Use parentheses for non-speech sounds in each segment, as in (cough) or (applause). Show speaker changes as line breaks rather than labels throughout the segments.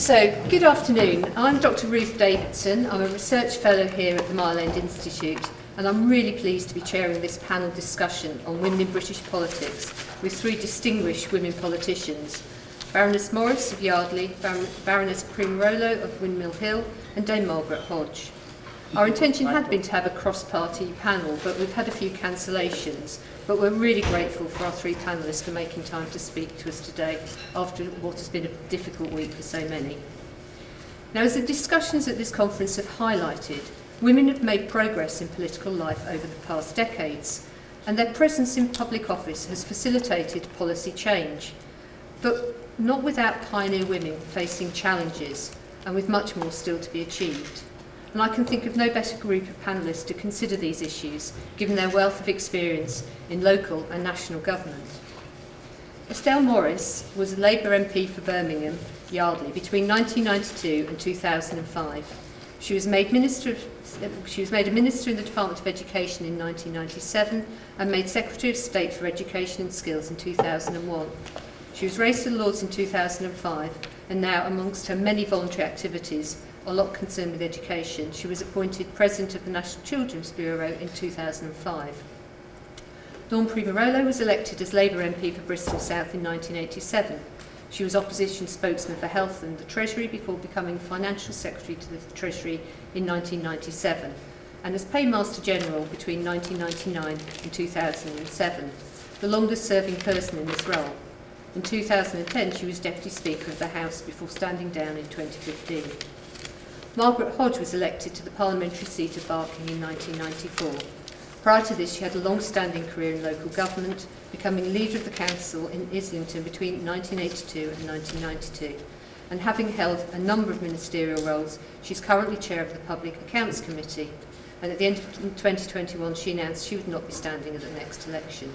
So, good afternoon. I'm Dr. Ruth Davidson. I'm a research fellow here at the Mile End Institute, and I'm really pleased to be chairing this panel discussion on women in British politics with three distinguished women politicians Baroness Morris of Yardley, Baron Baroness Primarolo of Windmill Hill, and Dame Margaret Hodge. Our intention had been to have a cross-party panel, but we've had a few cancellations. But we're really grateful for our three panellists for making time to speak to us today after what has been a difficult week for so many. Now, as the discussions at this conference have highlighted, women have made progress in political life over the past decades, and their presence in public office has facilitated policy change, but not without pioneer women facing challenges and with much more still to be achieved. And I can think of no better group of panellists to consider these issues, given their wealth of experience in local and national government. Estelle Morris was a Labour MP for Birmingham, Yardley, between 1992 and 2005. She was made minister of, she was made a minister in the Department of Education in 1997 and made Secretary of State for Education and Skills in 2001. She was raised to the Lords in 2005 and now amongst her many voluntary activities a lot concerned with education. She was appointed President of the National Children's Bureau in 2005. Dawn Primarolo was elected as Labour MP for Bristol South in 1987. She was opposition spokesman for health and the Treasury before becoming Financial Secretary to the Treasury in 1997 and as Paymaster General between 1999 and 2007, the longest serving person in this role. In 2010, she was Deputy Speaker of the House before standing down in 2015. Margaret Hodge was elected to the parliamentary seat of Barking in 1994. Prior to this, she had a long-standing career in local government, becoming leader of the council in Islington between 1982 and 1992. And having held a number of ministerial roles, she's currently chair of the Public Accounts Committee. And at the end of 2021, she announced she would not be standing at the next election.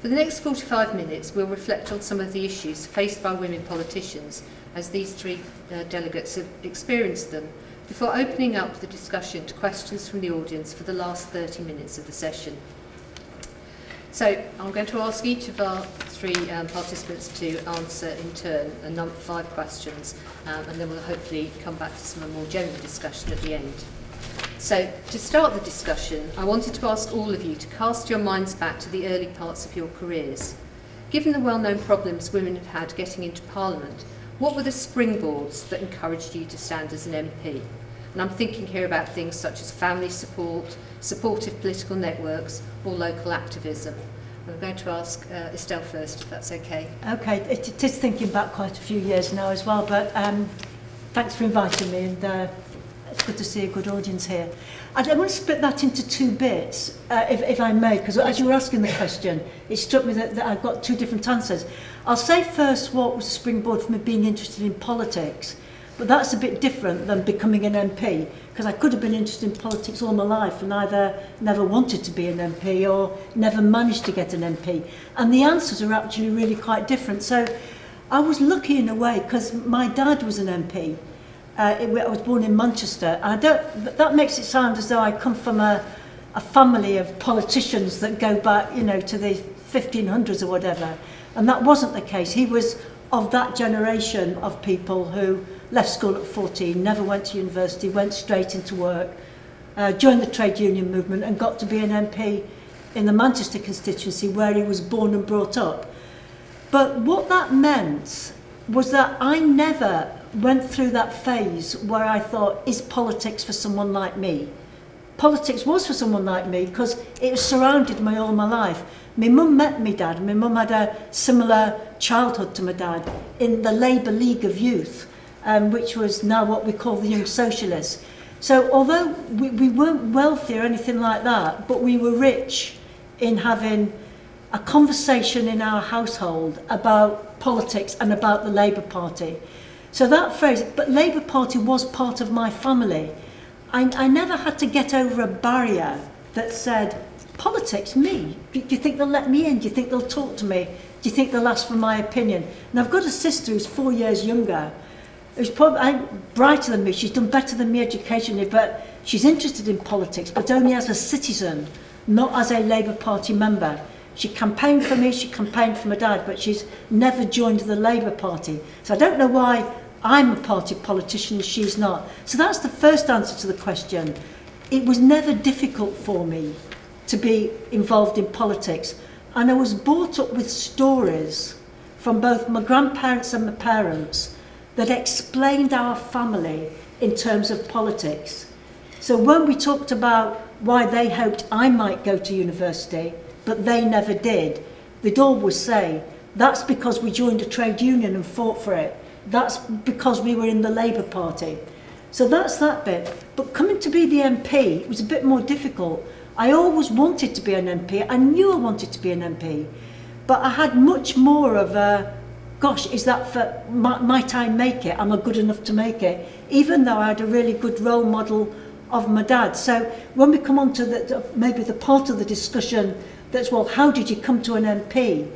For the next 45 minutes, we'll reflect on some of the issues faced by women politicians as these three uh, delegates have experienced them, before opening up the discussion to questions from the audience for the last 30 minutes of the session. So I'm going to ask each of our three um, participants to answer in turn a number five questions, um, and then we'll hopefully come back to some more general discussion at the end. So, to start the discussion, I wanted to ask all of you to cast your minds back to the early parts of your careers. Given the well-known problems women have had getting into Parliament, what were the springboards that encouraged you to stand as an MP? And I'm thinking here about things such as family support, supportive political networks, or local activism. I'm going to ask uh, Estelle first, if that's okay.
Okay, it, it is thinking back quite a few years now as well, but um, thanks for inviting me, and uh, it's good to see a good audience here. I want to split that into two bits, uh, if, if I may, because as you were asking the question, it struck me that, that I've got two different answers. I'll say first what was the springboard for me being interested in politics. But that's a bit different than becoming an MP because I could have been interested in politics all my life and either never wanted to be an MP or never managed to get an MP. And the answers are actually really quite different. So I was lucky in a way because my dad was an MP. Uh, it, I was born in Manchester. I don't, that makes it sound as though I come from a, a family of politicians that go back, you know, to the 1500s or whatever. And that wasn't the case. He was of that generation of people who left school at 14, never went to university, went straight into work, uh, joined the trade union movement and got to be an MP in the Manchester constituency where he was born and brought up. But what that meant was that I never went through that phase where I thought, is politics for someone like me? Politics was for someone like me because it was surrounded me all my life. My mum met my dad. My mum had a similar childhood to my dad in the Labour League of Youth, um, which was now what we call the Young Socialists. So although we, we weren't wealthy or anything like that, but we were rich in having a conversation in our household about politics and about the Labour Party. So that phrase, but Labour Party was part of my family. I, I never had to get over a barrier that said, politics, me? Do, you think they'll let me in? Do you think they'll talk to me? Do you think they'll ask for my opinion? And I've got a sister who's four years younger, who's probably brighter than me. She's done better than me educationally, but she's interested in politics, but only as a citizen, not as a Labour Party member. She campaigned for me, she campaigned for my dad, but she's never joined the Labour Party. So I don't know why I'm a party politician, she's not. So that's the first answer to the question. It was never difficult for me to be involved in politics. And I was brought up with stories from both my grandparents and my parents that explained our family in terms of politics. So when we talked about why they hoped I might go to university, but they never did, they'd always say, that's because we joined a trade union and fought for it. That's because we were in the Labour Party. So that's that bit. But coming to be the MP was a bit more difficult. I always wanted to be an MP. I knew I wanted to be an MP. But I had much more of a, gosh, is that for, might I make it? Am I good enough to make it? Even though I had a really good role model of my dad. So when we come on to the, maybe the part of the discussion that's, well, how did you come to an MP?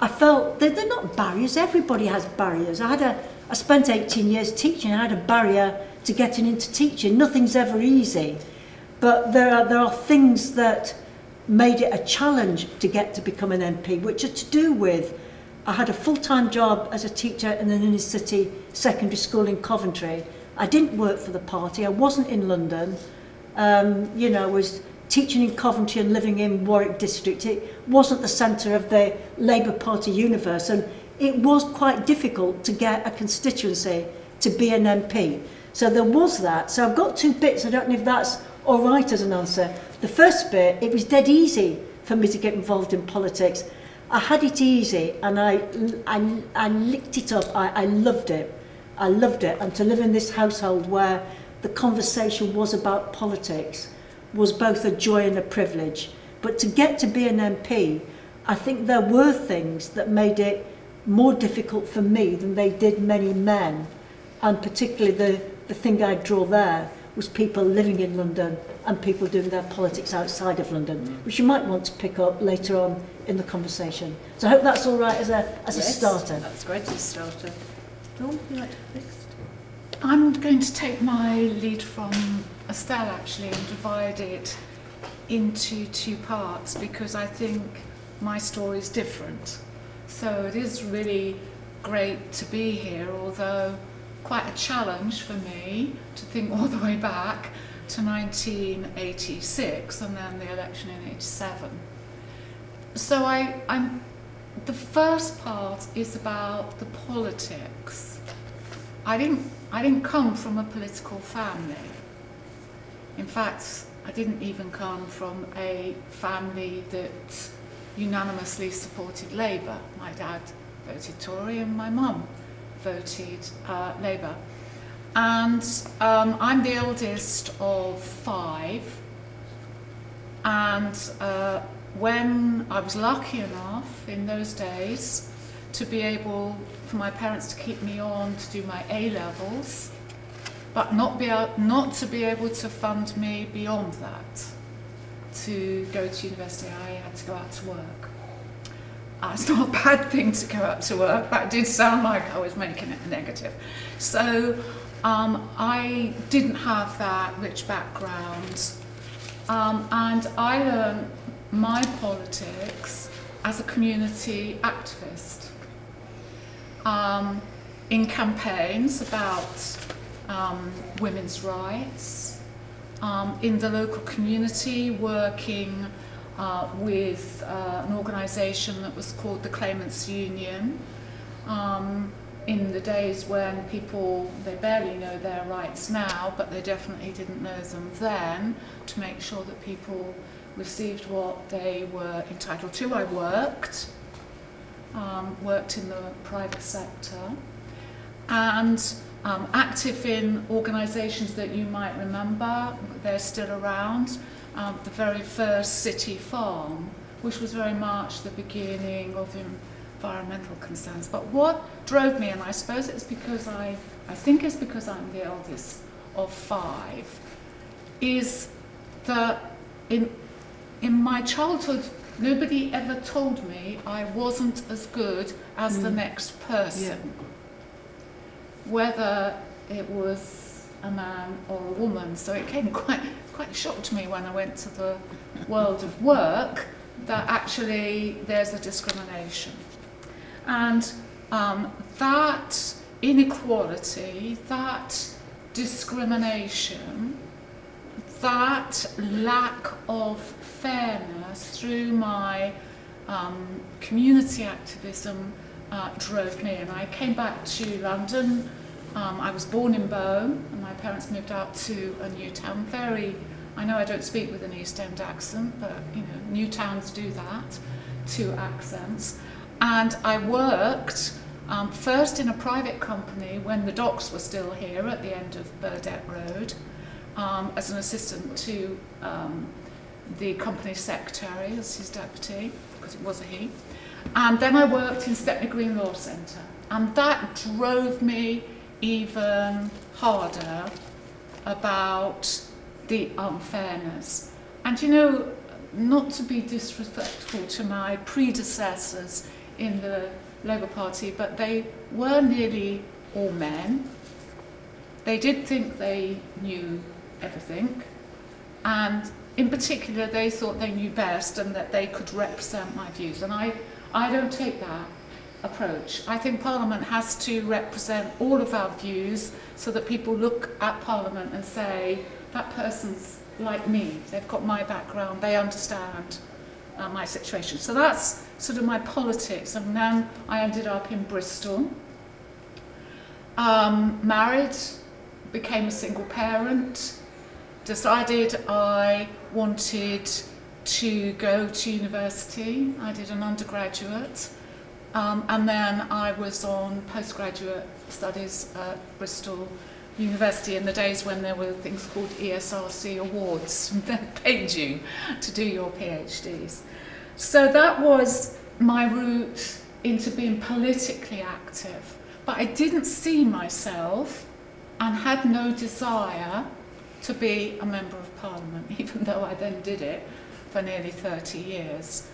I felt that they're not barriers. Everybody has barriers. I had a, I spent 18 years teaching. I had a barrier to getting into teaching. Nothing's ever easy. But there are, there are things that made it a challenge to get to become an MP, which are to do with I had a full-time job as a teacher in an inner city secondary school in Coventry. I didn't work for the party. I wasn't in London. Um, you know, I was teaching in Coventry and living in Warwick district. It wasn't the centre of the Labour Party universe and it was quite difficult to get a constituency to be an MP. So there was that. So I've got two bits. I don't know if that's all right as an answer. The first bit, it was dead easy for me to get involved in politics. I had it easy and I, I, I licked it up. I, I loved it. I loved it. And to live in this household where the conversation was about politics was both a joy and a privilege. But to get to be an MP, I think there were things that made it more difficult for me than they did many men. And particularly the, the thing I draw there was people living in London and people doing their politics outside of London, mm. which you might want to pick up later on in the conversation. So I hope that's all right as a, as yes, a starter.
That's great as a starter. Dawn, you like to next?
I'm going to take my lead from Estelle actually and divide it into two parts because I think my story is different. So it is really great to be here, although quite a challenge for me to think all (laughs) the way back to 1986 and then the election in 87. So I, I'm, the first part is about the politics. I didn't, I didn't come from a political family. In fact, I didn't even come from a family that unanimously supported Labour. My dad voted Tory and my mum voted uh, Labour. And um, I'm the eldest of five. And uh, when I was lucky enough in those days to be able for my parents to keep me on to do my A levels, but not, be, able, not to be able to fund me beyond that to go to university, I had to go out to work. Uh, it's not a bad thing to go up to work. That did sound like I was making it a negative. So um, I didn't have that rich background. Um, and I learned my politics as a community activist um, in campaigns about um, women's rights, um, in the local community working uh, with uh, an organisation that was called the Claimants Union. Um, in the days when people, they barely know their rights now, but they definitely didn't know them then, to make sure that people received what they were entitled to. I worked, um, worked in the private sector, and um, active in organisations that you might remember, they're still around. Um, the very first city farm, which was very much the beginning of environmental concerns. But what drove me, and I suppose it's because I, I think it's because I'm the eldest of five, is that in in my childhood, nobody ever told me I wasn't as good as mm. the next person. Yeah. Whether it was a man or a woman. So it came (laughs) quite quite shocked me when I went to the world of work that actually there's a discrimination. And um, that inequality, that discrimination, that lack of fairness through my um, community activism uh, drove me. And I came back to London. Um, I was born in Bow, and my parents moved out to a new town. Very, I know I don't speak with an East End accent, but you know, new towns do that, two accents. And I worked um, first in a private company when the docks were still here at the end of Burdett Road um, as an assistant to um, the company secretary as his deputy, because it was a he. And then I worked in Stepney Green Law Centre. And that drove me even harder about the unfairness. And you know, not to be disrespectful to my predecessors in the Labour Party, but they were nearly all men. They did think they knew everything. And in particular, they thought they knew best and that they could represent my views. And I, I don't take that approach. I think Parliament has to represent all of our views so that people look at Parliament and say, that person's like me, they've got my background, they understand uh, my situation. So that's sort of my politics. And then I ended up in Bristol, um, married, became a single parent, decided I wanted to go to university. I did an undergraduate. Um, and then I was on postgraduate studies at Bristol University in the days when there were things called ESRC awards (laughs) that paid you to do your PhDs. So that was my route into being politically active. But I didn't see myself and had no desire to be a Member of Parliament, (laughs) even though I then did it for nearly 30 years.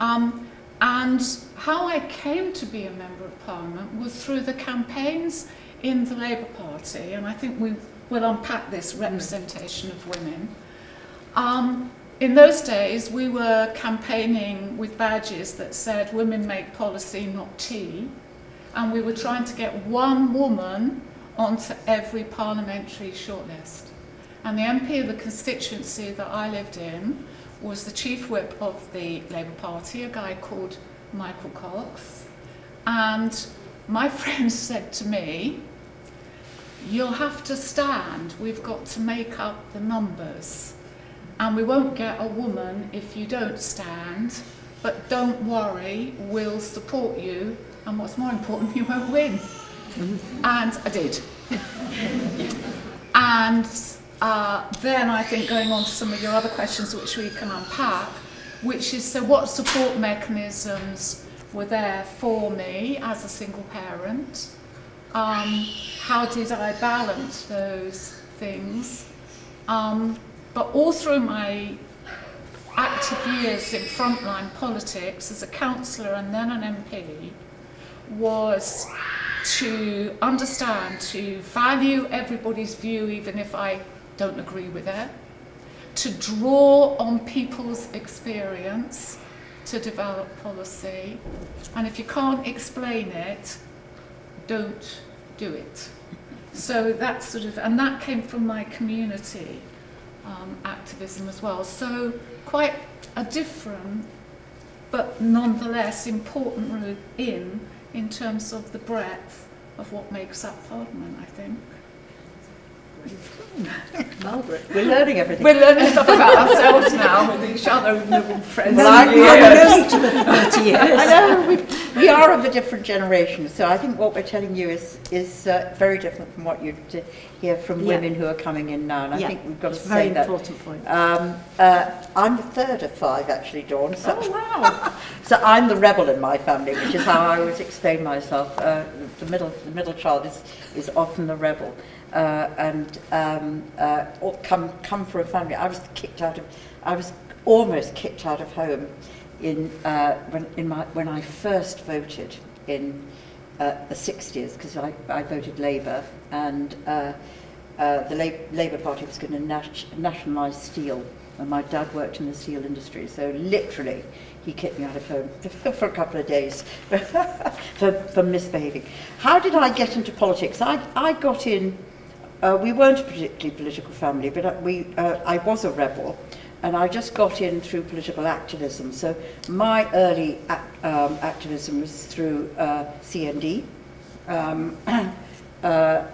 Um, and how I came to be a Member of Parliament was through the campaigns in the Labour Party, and I think we will unpack this representation of women. Um, in those days, we were campaigning with badges that said, women make policy, not tea. And we were trying to get one woman onto every parliamentary shortlist. And the MP of the constituency that I lived in was the chief whip of the Labour Party, a guy called Michael Cocks. And my (laughs) friends said to me, you'll have to stand, we've got to make up the numbers. And we won't get a woman if you don't stand, but don't worry, we'll support you, and what's more important, (laughs) you won't win. and I did. (laughs) and uh, then I think going on to some of your other questions which we can unpack, which is so what support mechanisms were there for me as a single parent? Um, how did I balance those things? Um, but all through my active years in frontline politics as a councillor and then an MP was to understand, to value everybody's view even if I don't agree with it, to draw on people's experience to develop policy, and if you can't explain it, don't do it. So that's sort of, and that came from my community um, activism as well. So quite a different, but nonetheless important route in, in terms of the breadth of what makes up Parliament, I think.
Margaret, we're learning everything.
We're learning stuff about ourselves now with each other and the friends.
Well, I-
I've known each other for 30 years.
I know we, we are of a different generation, so I think what we're telling you is is uh, very different from what you hear from
Yeah.
women who are coming in now. And I
Yeah,
think we've got to
it's a very
say that.
important point.
Um, uh, I'm the third of five, actually, Dawn. So,
Oh, wow. (laughs)
so I'm the rebel in my family, which is how I always explain myself. Uh, the middle, the middle child is, is often the rebel. uh, and um, uh, come come from a family. I was kicked out of, I was almost kicked out of home, in uh, when in my when I first voted in uh, the 60s because I, I voted Labour and uh, uh, the La Labour Party was going to nat nationalise steel and my dad worked in the steel industry so literally he kicked me out of home (laughs) for a couple of days (laughs) for, for misbehaving. How did I get into politics? I, I got in uh, we weren't a particularly political family, but uh, we, uh, I was a rebel. And I just got in through political activism. So my early um, activism was through uh, CND. Um, (clears throat) uh,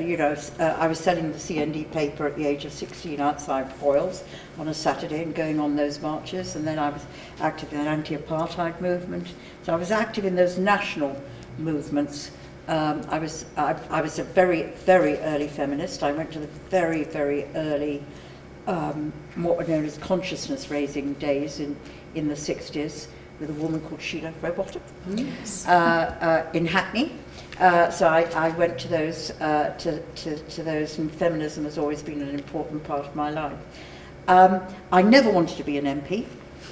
you know, uh, I was selling the CND paper at the age of 16 outside Foyles on a Saturday and going on those marches. And then I was active in the anti-apartheid movement. So I was active in those national movements. Um, I, was, I, I was a very, very early feminist. I went to the very, very early, um, what were known as consciousness raising days in, in the 60s with a woman called Sheila Rowbotham uh, uh, in Hackney. Uh, so I, I went to those, uh, to, to, to those, and feminism has always been an important part of my life. Um, I never wanted to be an MP,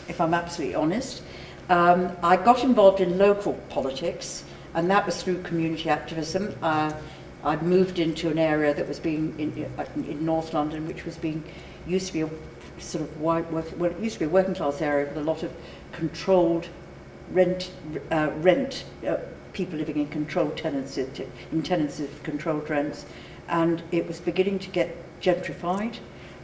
if I'm absolutely honest. Um, I got involved in local politics, and that was through community activism. Uh, I moved into an area that was being in, in North London, which was being used to be a sort of white work, well, it used to be a working class area with a lot of controlled rent, uh, rent uh, people living in controlled tenancies, in tenancies with controlled rents, and it was beginning to get gentrified,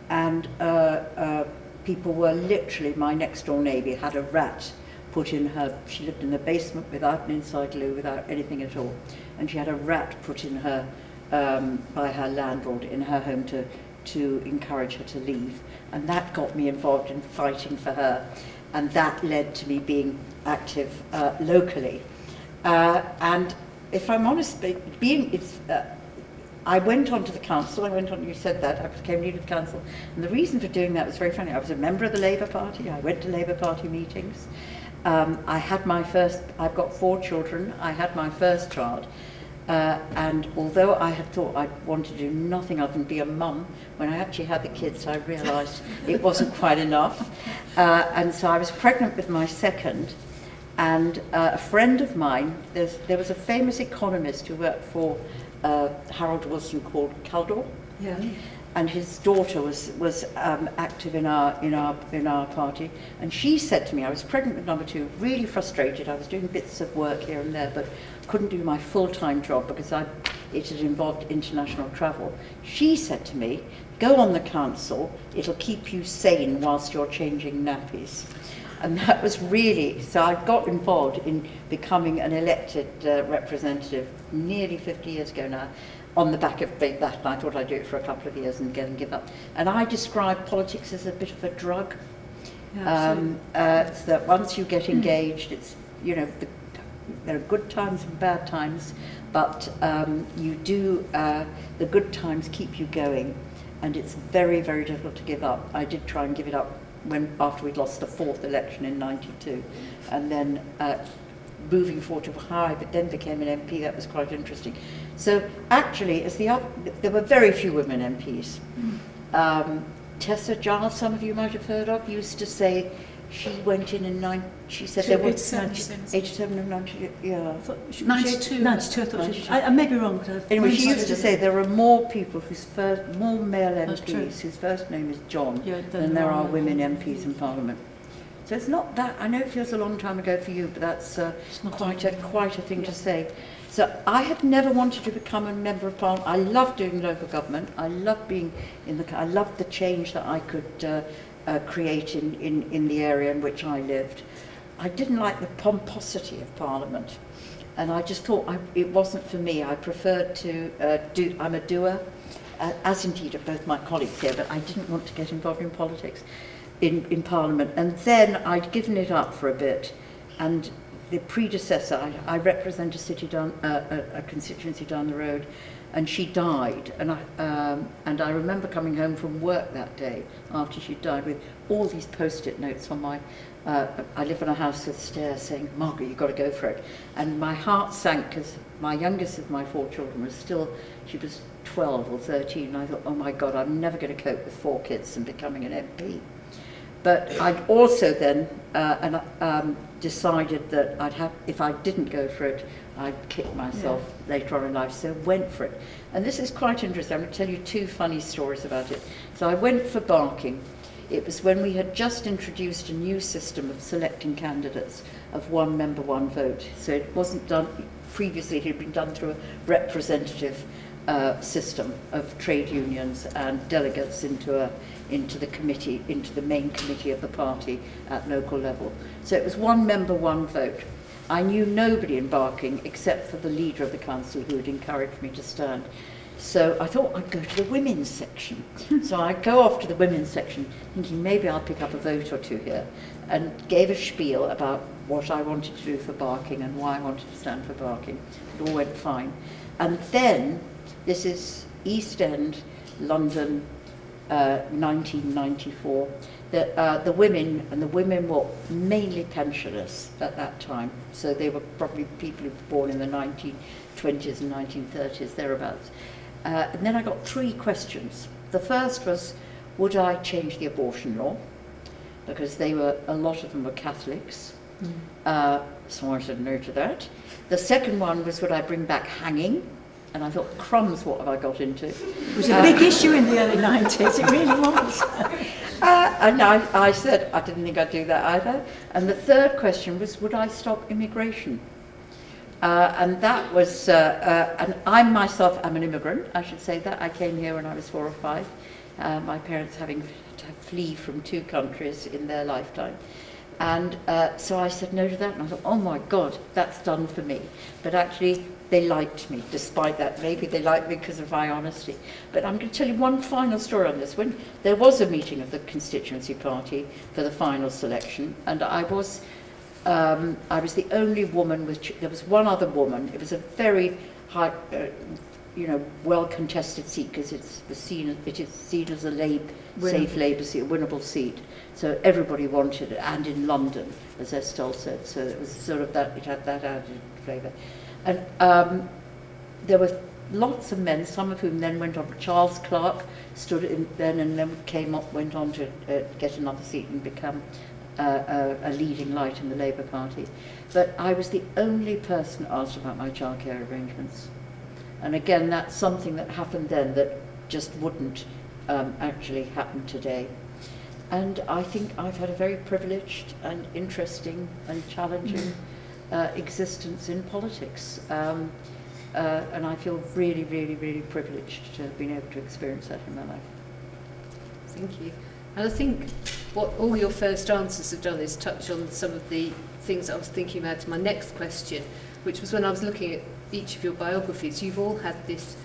and uh, uh, people were literally, my next door neighbour had a rat put in her, she lived in the basement without an inside loo, without anything at all, and she had a rat put in her, um, by her landlord in her home to, to encourage her to leave, and that got me involved in fighting for her, and that led to me being active uh, locally. Uh, and if I'm honest, being it's, uh, I went on to the council, I went on, you said that, I became leader of the council, and the reason for doing that was very funny. I was a member of the Labour Party, I went to Labour Party meetings, um, I had my first, I've got four children, I had my first child, uh, and although I had thought I wanted to do nothing other than be a mum, when I actually had the kids I realised it wasn't (laughs) quite enough. Uh, and so I was pregnant with my second, and uh, a friend of mine, there was a famous economist who worked for uh, Harold Wilson called Kaldor.
Yeah.
And his daughter was, was um, active in our, in, our, in our party. And she said to me, I was pregnant with number two, really frustrated. I was doing bits of work here and there, but couldn't do my full-time job because I, it had involved international travel. She said to me, go on the council, it'll keep you sane whilst you're changing nappies. And that was really, so I got involved in becoming an elected uh, representative nearly 50 years ago now on the back of that. And I thought I'd do it for a couple of years and then give up. And I describe politics as a bit of a drug. Yeah, um, uh, so that once you get engaged, it's, you know, the, there are good times and bad times, but um, you do, uh, the good times keep you going. And it's very, very difficult to give up. I did try and give it up when after we'd lost the fourth election in 92. And then uh, moving forward to how I then became an MP, that was quite interesting. So actually, as the other, there were very few women MPs. Um, Tessa Jowell, some of you might have heard of, used to say she went in in nine, she said there were 87 and 90, yeah.
92.
92, I thought she, I, I may be wrong.
Anyway, she used to say there are more people whose first, more male MPs whose first name is John yeah, than there are women MPs in Parliament. So it's not that, I know it feels a long time ago for you, but that's uh, quite, a, quite a thing yeah. to say. So I have never wanted to become a member of parliament. I love doing local government. I love being in the. I love the change that I could uh, uh, create in, in, in the area in which I lived. I didn't like the pomposity of Parliament. And I just thought I, it wasn't for me. I preferred to uh, do, I'm a doer, uh, as indeed are both my colleagues here, but I didn't want to get involved in politics in, in Parliament. And then I'd given it up for a bit. And the predecessor, I, I represent a city down, uh, a, a constituency down the road, and she died. And I, um, and I remember coming home from work that day after she died with all these post-it notes on my, uh, I live in a house with stairs saying, Margaret, you've got to go for it. And my heart sank because my youngest of my four children was still, she was 12 or 13. And I thought, oh my God, I'm never going to cope with four kids and becoming an MP. But I'd also then uh, and, um, decided that I'd have, if I didn't go for it, I'd kick myself yeah. later on in life, so went for it. And this is quite interesting. I'm going to tell you two funny stories about it. So I went for Barking. It was when we had just introduced a new system of selecting candidates of one member, one vote. So it wasn't done, previously it had been done through a representative uh, system of trade unions and delegates into a into the committee, into the main committee of the party at local level. So it was one member, one vote. I knew nobody in Barking except for the leader of the council who had encouraged me to stand. So I thought I'd go to the women's section. so I go off to the women's section thinking maybe I'll pick up a vote or two here and gave a spiel about what I wanted to do for Barking and why I wanted to stand for Barking. It all went fine. And then, this is East End, London, uh, 1994, the, uh, the women, and the women were mainly pensioners at that time, so they were probably people who were born in the 1920s and 1930s, thereabouts. Uh, and then I got three questions. The first was, would I change the abortion law? Because they were, a lot of them were Catholics. Mm. Uh, so I said no to that. The second one was, would I bring back hanging? And I thought, crumbs, what have I got into?
It was a big uh, issue in the early 90s, it really was.
uh, and I, I said, I didn't think I'd do that either. And the third question was, would I stop immigration? Uh, and that was, uh, uh, and I myself am an immigrant, I should say that. I came here when I was four or five, uh, my parents having to flee from two countries in their lifetime. And uh, so I said no to that, and I thought, oh my God, that's done for me. But actually, they liked me despite that. Maybe they liked me because of my honesty. But I'm going to tell you one final story on this. When there was a meeting of the constituency party for the final selection, and I was, um, I was the only woman with. There was one other woman. It was a very high, uh, you know, well contested seat because it's seen. It is seen as a lab, safe Labour seat, a winnable seat. So everybody wanted it, and in London, as Estelle said. So it was sort of that. It had that added flavour. And um, there were lots of men, some of whom then went on. Charles Clarke stood in then and then came up, went on to uh, get another seat and become uh, a, a leading light in the Labour Party. But I was the only person asked about my childcare arrangements. And again, that's something that happened then that just wouldn't um, actually happen today. And I think I've had a very privileged and interesting and challenging uh, existence in politics. Um, uh, and I feel really, really, really privileged to have been able to experience that in my life.
Thank you. And I think what all your first answers have done is touch on some of the things I was thinking about in my next question, which was when I was looking at each of your biographies, you've all had this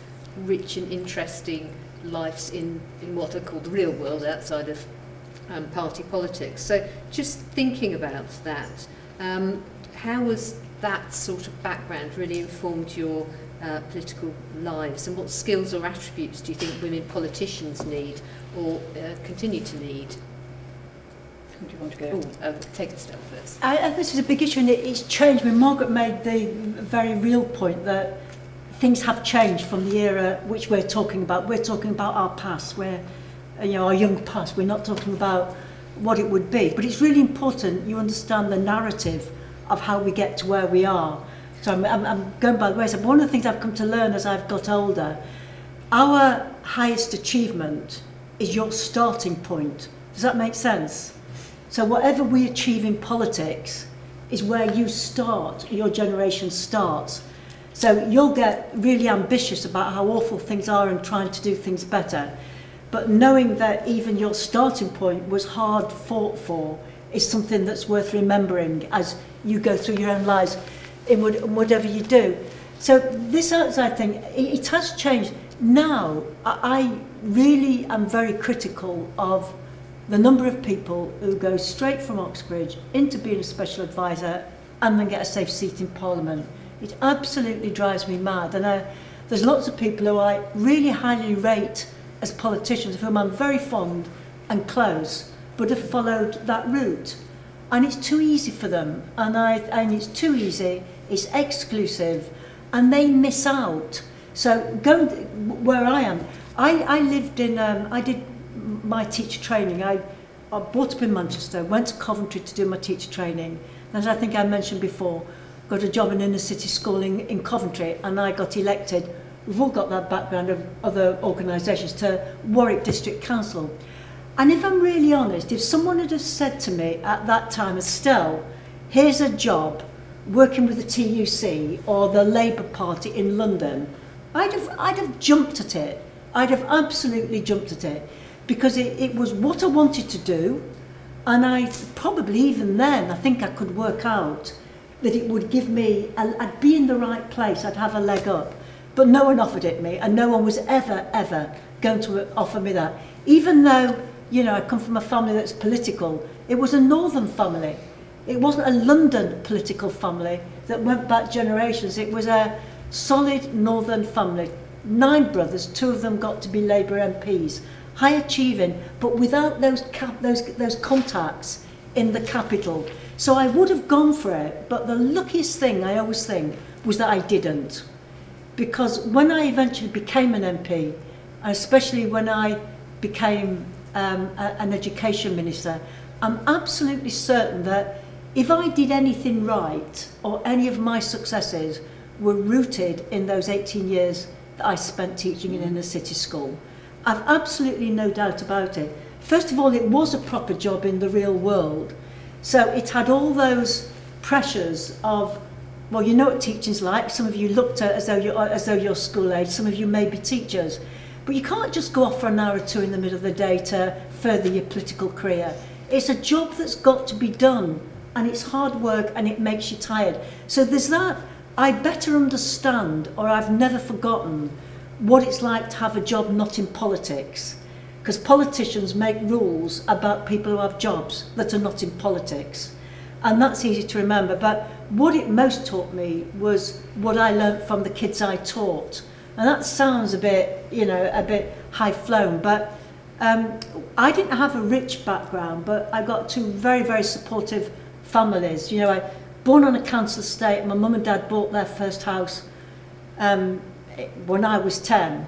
rich and interesting lives in, in what are called the real world outside of um, party politics. So just thinking about that, um, how has that sort of background really informed your uh, political lives and what skills or attributes do you think women politicians need or uh, continue to need?
Who do you want to go?
Ooh, uh, take a step first.
I, I, this is a big issue and it, it's changed when Margaret made the very real point that things have changed from the era which we're talking about. We're talking about our past, where you know our young past. We're not talking about what it would be. But it's really important you understand the narrative of how we get to where we are. So I'm, I'm, I'm going by the way. So one of the things I've come to learn as I've got older, our highest achievement is your starting point. Does that make sense? So whatever we achieve in politics is where you start, your generation starts. So you'll get really ambitious about how awful things are and trying to do things better. But knowing that even your starting point was hard fought for is something that's worth remembering as you go through your own lives in whatever you do. So this outside thing, it has changed. Now, I really am very critical of the number of people who go straight from Oxbridge into being a special advisor and then get a safe seat in Parliament. It absolutely drives me mad. And I, there's lots of people who I really highly rate as politicians, of whom I'm very fond and close, but have followed that route. And it's too easy for them. And, I, and it's too easy, it's exclusive, and they miss out. So going where I am, I, I lived in, um, I did my teacher training. I, I brought up in Manchester, went to Coventry to do my teacher training. And as I think I mentioned before, got a job in inner city school in, in Coventry and I got elected. We've all got that background of other organisations to Warwick District Council. And if I'm really honest, if someone had have said to me at that time, Estelle, here's a job working with the TUC or the Labour Party in London, I'd have, I'd have jumped at it. I'd have absolutely jumped at it because it, it was what I wanted to do. And I probably even then, I think I could work out that it would give me, I'd be in the right place, I'd have a leg up. But no one offered it me, and no one was ever, ever going to offer me that. Even though, you know, I come from a family that's political, it was a northern family. It wasn't a London political family that went back generations. It was a solid northern family. Nine brothers, two of them got to be Labour MPs. High achieving, but without those, cap, those, those contacts in the capital. So I would have gone for it, but the luckiest thing I always think was that I didn't. Because when I eventually became an MP, especially when I became um, a, an education minister, I'm absolutely certain that if I did anything right, or any of my successes were rooted in those 18 years that I spent teaching in inner city school, I've absolutely no doubt about it. First of all, it was a proper job in the real world. So it had all those pressures of, well, you know what teaching's like. Some of you looked at as though you're, as though you're school age. Some of you may be teachers. But you can't just go off for an hour or two in the middle of the day to further your political career. It's a job that's got to be done. And it's hard work and it makes you tired. So there's that. I better understand, or I've never forgotten, what it's like to have a job not in politics. Because politicians make rules about people who have jobs that are not in politics. And that's easy to remember. But what it most taught me was what I learnt from the kids I taught. And that sounds a bit, you know, a bit high flown, but um, I didn't have a rich background, but I got two very, very supportive families. You know, I born on a council estate. My mum and dad bought their first house um, when I was 10.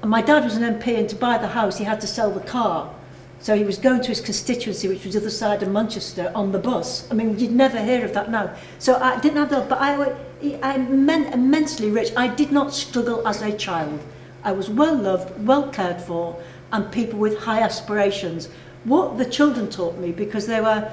And my dad was an MP, and to buy the house, he had to sell the car. So he was going to his constituency, which was the other side of Manchester, on the bus. I mean, you'd never hear of that now. So I didn't have that, but I, I meant immensely rich. I did not struggle as a child. I was well loved, well cared for, and people with high aspirations. What the children taught me, because they were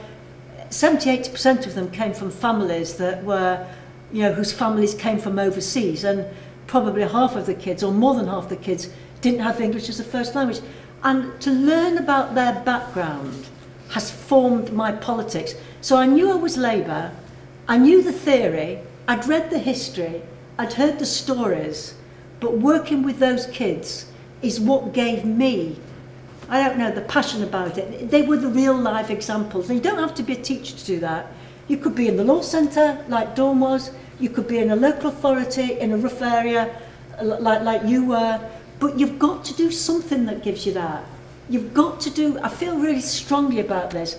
70-80% of them came from families that were, you know, whose families came from overseas, and probably half of the kids, or more than half the kids, didn't have English as a first language. And to learn about their background has formed my politics. So I knew I was Labour, I knew the theory, I'd read the history, I'd heard the stories, but working with those kids is what gave me, I don't know, the passion about it. They were the real life examples. And you don't have to be a teacher to do that. You could be in the law centre, like Dawn was, you could be in a local authority, in a rough area, like, like you were, but you've got to do something that gives you that. You've got to do, I feel really strongly about this,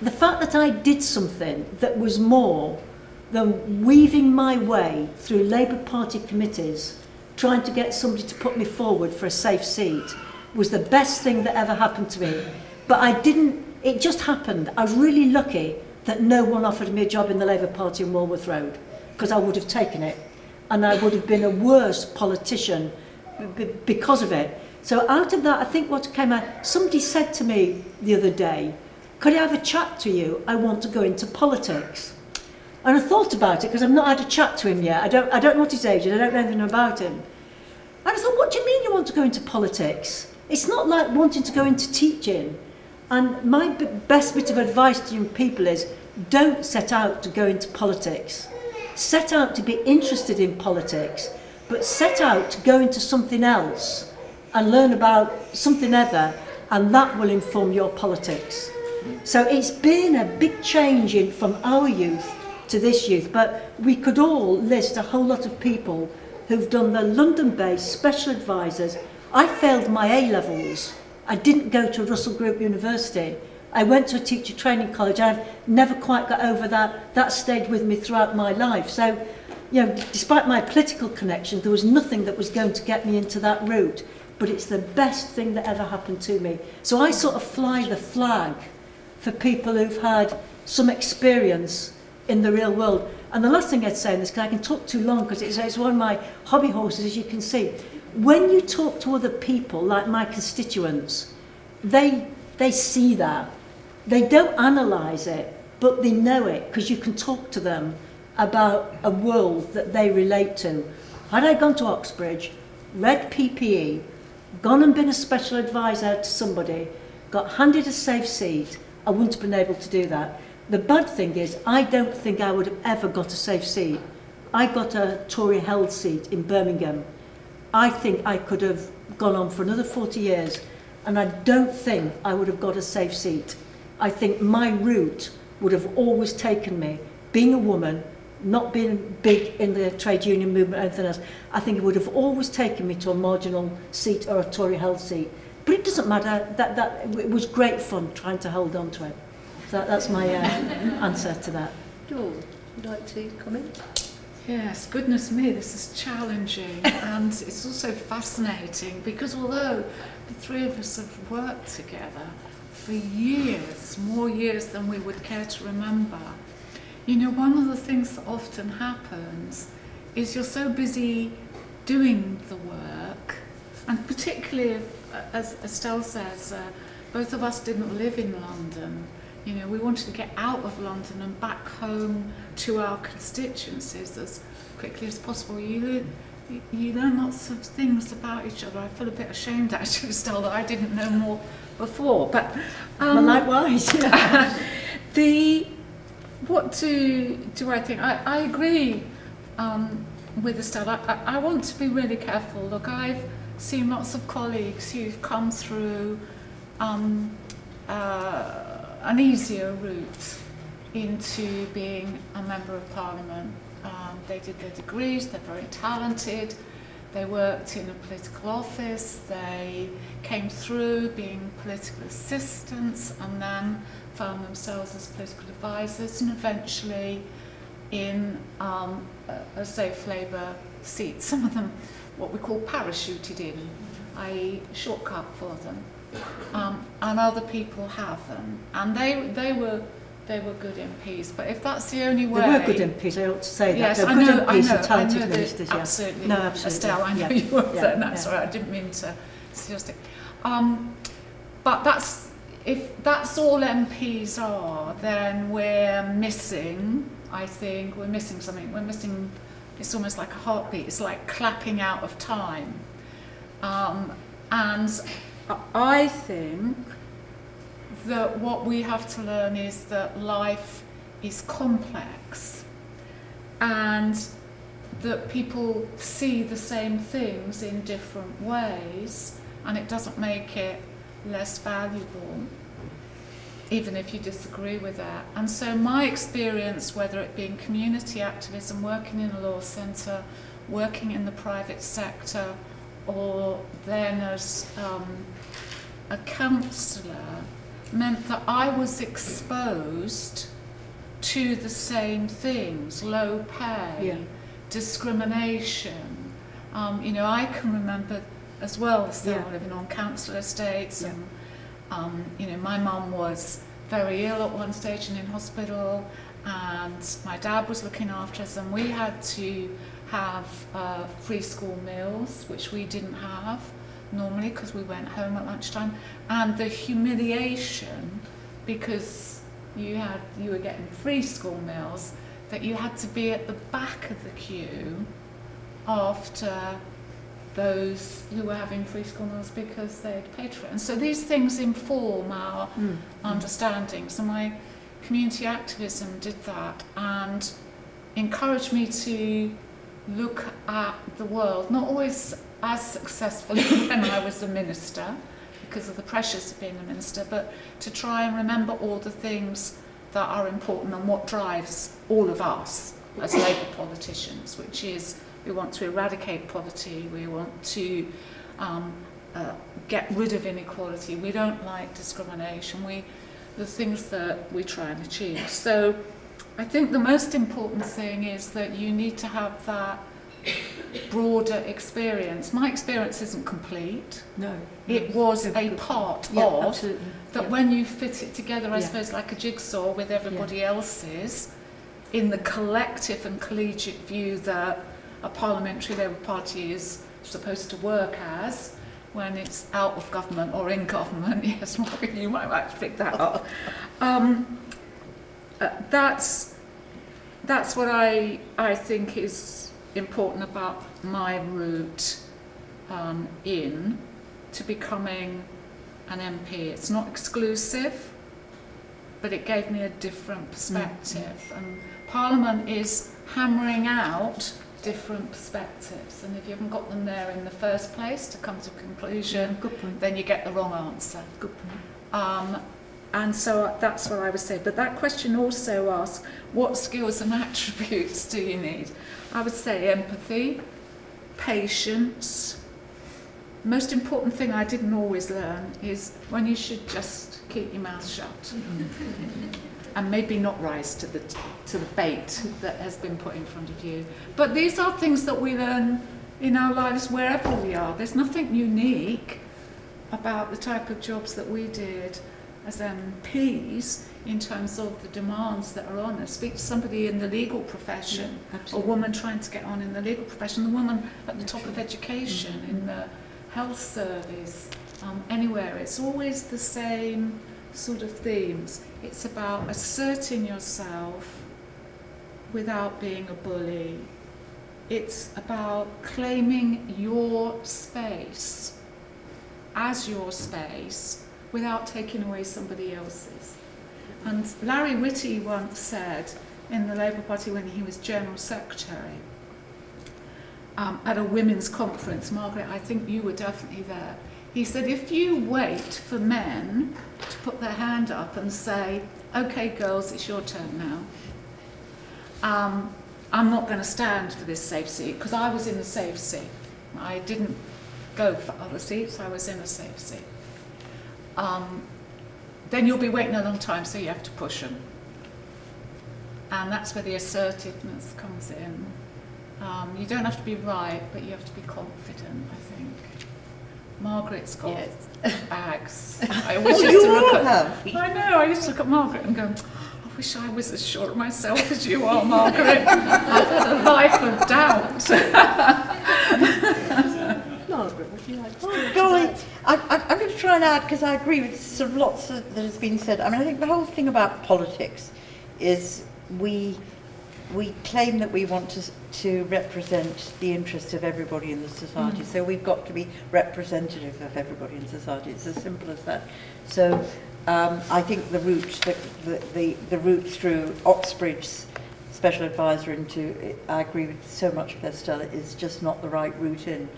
the fact that I did something that was more than weaving my way through Labour Party committees, trying to get somebody to put me forward for a safe seat, was the best thing that ever happened to me. But I didn't, it just happened. I was really lucky that no one offered me a job in the Labour Party in Walworth Road, because I would have taken it. And I would have been a worse politician because of it. So out of that, I think what came out, somebody said to me the other day, could I have a chat to you? I want to go into politics. And I thought about it because I've not had a chat to him yet. I don't, I don't know what his age is. I don't know anything about him. And I thought, what do you mean you want to go into politics? It's not like wanting to go into teaching. And my best bit of advice to young people is don't set out to go into politics. Set out to be interested in politics, but set out to go into something else and learn about something other, and that will inform your politics. So it's been a big change in, from our youth to this youth, but we could all list a whole lot of people who've done the London-based special advisors. I failed my A-levels. I didn't go to Russell Group University. I went to a teacher training college. I've never quite got over that. That stayed with me throughout my life. So, you know, despite my political connection, there was nothing that was going to get me into that route. But it's the best thing that ever happened to me. So I sort of fly the flag for people who've had some experience in the real world. And the last thing I'd say in this, because I can talk too long, because it's, it's one of my hobby horses, as you can see. When you talk to other people, like my constituents, they they see that. They don't analyse it, but they know it because you can talk to them about a world that they relate to. Had I gone to Oxbridge, read PPE, gone and been a special advisor to somebody, got handed a safe seat, I wouldn't have been able to do that. The bad thing is, I don't think I would have ever got a safe seat. I got a Tory held seat in Birmingham. I think I could have gone on for another 40 years, and I don't think I would have got a safe seat. I think my route would have always taken me, being a woman, not being big in the trade union movement or anything else, I think it would have always taken me to a marginal seat or a Tory held seat. But it doesn't matter, that, that, it was great fun trying to hold on to it. So that, that's my uh, answer to that.
Dawn, would you like to comment?
Yes, goodness me, this is challenging and it's also fascinating because although the three of us have worked together for years, more years than we would care to remember, you know, one of the things that often happens is you're so busy doing the work, and particularly if, uh, as Estelle says, uh, both of us didn't live in London. You know, we wanted to get out of London and back home to our constituencies as quickly as possible. You, you learn lots of things about each other. I feel a bit ashamed (laughs) actually, still, that I didn't know more before. But
Um, well, likewise, yeah. (laughs)
the what do do I think? I, I agree um, with Estelle. I, I, I want to be really careful. Look, I've seen lots of colleagues who've come through um, uh, an easier route into being a member of parliament. Um, they did their degrees, they're very talented, they worked in a political office, they came through being political assistants and then found themselves as political advisors and eventually in um, a, safe Labour seat. Some of them what we call parachuted in, i.e. shortcut for them. Um, and other people haven't. And they, they were they were good MPs. But if that's the only way...
They were good MPs, I ought to say that.
Yes,
They're
I
good
know, I know,
and talented
I know
ministers, yeah.
Absolutely.
No, absolutely.
Estelle, I know
yeah.
you were
Yeah,
there, that's
yeah.
right, I didn't mean to suggest Um, but that's, if that's all MPs are, then we're missing, I think, we're missing something. We're missing, it's almost like a heartbeat, it's like clapping out of time. Um, and I think that what we have to learn is that life is complex and that people see the same things in different ways and it doesn't make it less valuable even if you disagree with that. And so my experience, whether it be in community activism, working in a law centre, working in the private sector, or then as um, a counsellor, meant that I was exposed to the same things, low pay,
Yeah.
discrimination. Um, you know, I can remember as well as Estelle
Yeah.
living on council estates
Yeah.
and um, you know, my mum was very ill at one stage and in hospital and my dad was looking after us and we had to have uh, free school meals, which we didn't have normally because we went home at lunchtime, and the humiliation because you had you were getting free school meals that you had to be at the back of the queue after those who were having free school meals because they had paid for it. And so these things inform our
Mm.
understanding. So my community activism did that and encouraged me to look at the world, not always as successfully (laughs) when I was a minister, because of the pressures of being a minister, but to try and remember all the things that are important and what drives all of us as Labour politicians, which is we want to eradicate poverty, we want to um, uh, get rid of inequality, we don't like discrimination, we, the things that we try and achieve. So I think the most important thing is that you need to have that broader experience. My experience isn't complete.
No.
It was a part
Yeah,
of
absolutely.
that
yeah.
when you fit it together, I
Yeah.
suppose, like a jigsaw with everybody else's, in the collective and collegiate view that a parliamentary Labour Party is supposed to work as, when it's out of government or in government. (laughs) Yes, Morgan, you might like to pick that up. (laughs) Um, uh, that's that's what I I think is important about my route um, in to becoming an MP. It's not exclusive, but it gave me a different perspective. And Parliament is hammering out different perspectives. And if you haven't got them there in the first place to come to a conclusion,
Good point.
then you get the wrong answer.
Good point.
Um, and so that's what I would say. But that question also asks, what skills and (laughs) attributes do you need? I would say empathy, patience. Most important thing I didn't always learn is when you should just keep your mouth shut. (laughs) and maybe not rise to the, to the bait that has been put in front of you. But these are things that we learn in our lives wherever we are. There's nothing unique about the type of jobs that we did as MPs in terms of the demands that are on us. Speak to somebody in the legal profession, a woman trying to get on in the legal profession, the woman at the top of education, in the health service, um, anywhere. It's always the same sort of themes. It's about asserting yourself without being a bully. It's about claiming your space as your space without taking away somebody else's. And Larry Whitty once said in the Labour Party when he was General Secretary um, at a women's conference, Margaret, I think you were definitely there. He said, if you wait for men to put their hand up and say, okay, girls, it's your turn now, um, I'm not going to stand for this safe seat because I was in a safe seat. I didn't go for other seats, I was in a safe seat. Um, then you'll be waiting a long time, so you have to push them. And that's where the assertiveness comes in. Um, you don't have to be right, but you have to be confident, I think. Margaret's got
Yes.
bags. (laughs) I always
Oh,
used
you
to look
all
at,
have.
I know, I used to look at Margaret and go, I wish I was as sure of myself as you are, Margaret. I've had a life of doubt. (laughs)
Margaret, would you like to
Oh, golly, I, I, I'm going to try and add because I agree with sort of lots of, that has been said. I mean, I think the whole thing about politics is we we claim that we want to to represent the interests of everybody in the society. So we've got to be representative of everybody in society. It's as simple as that. So um, I think the route the, the, the, the route through Oxbridge's special advisor into I agree with so much of Estelle is just not the right route in.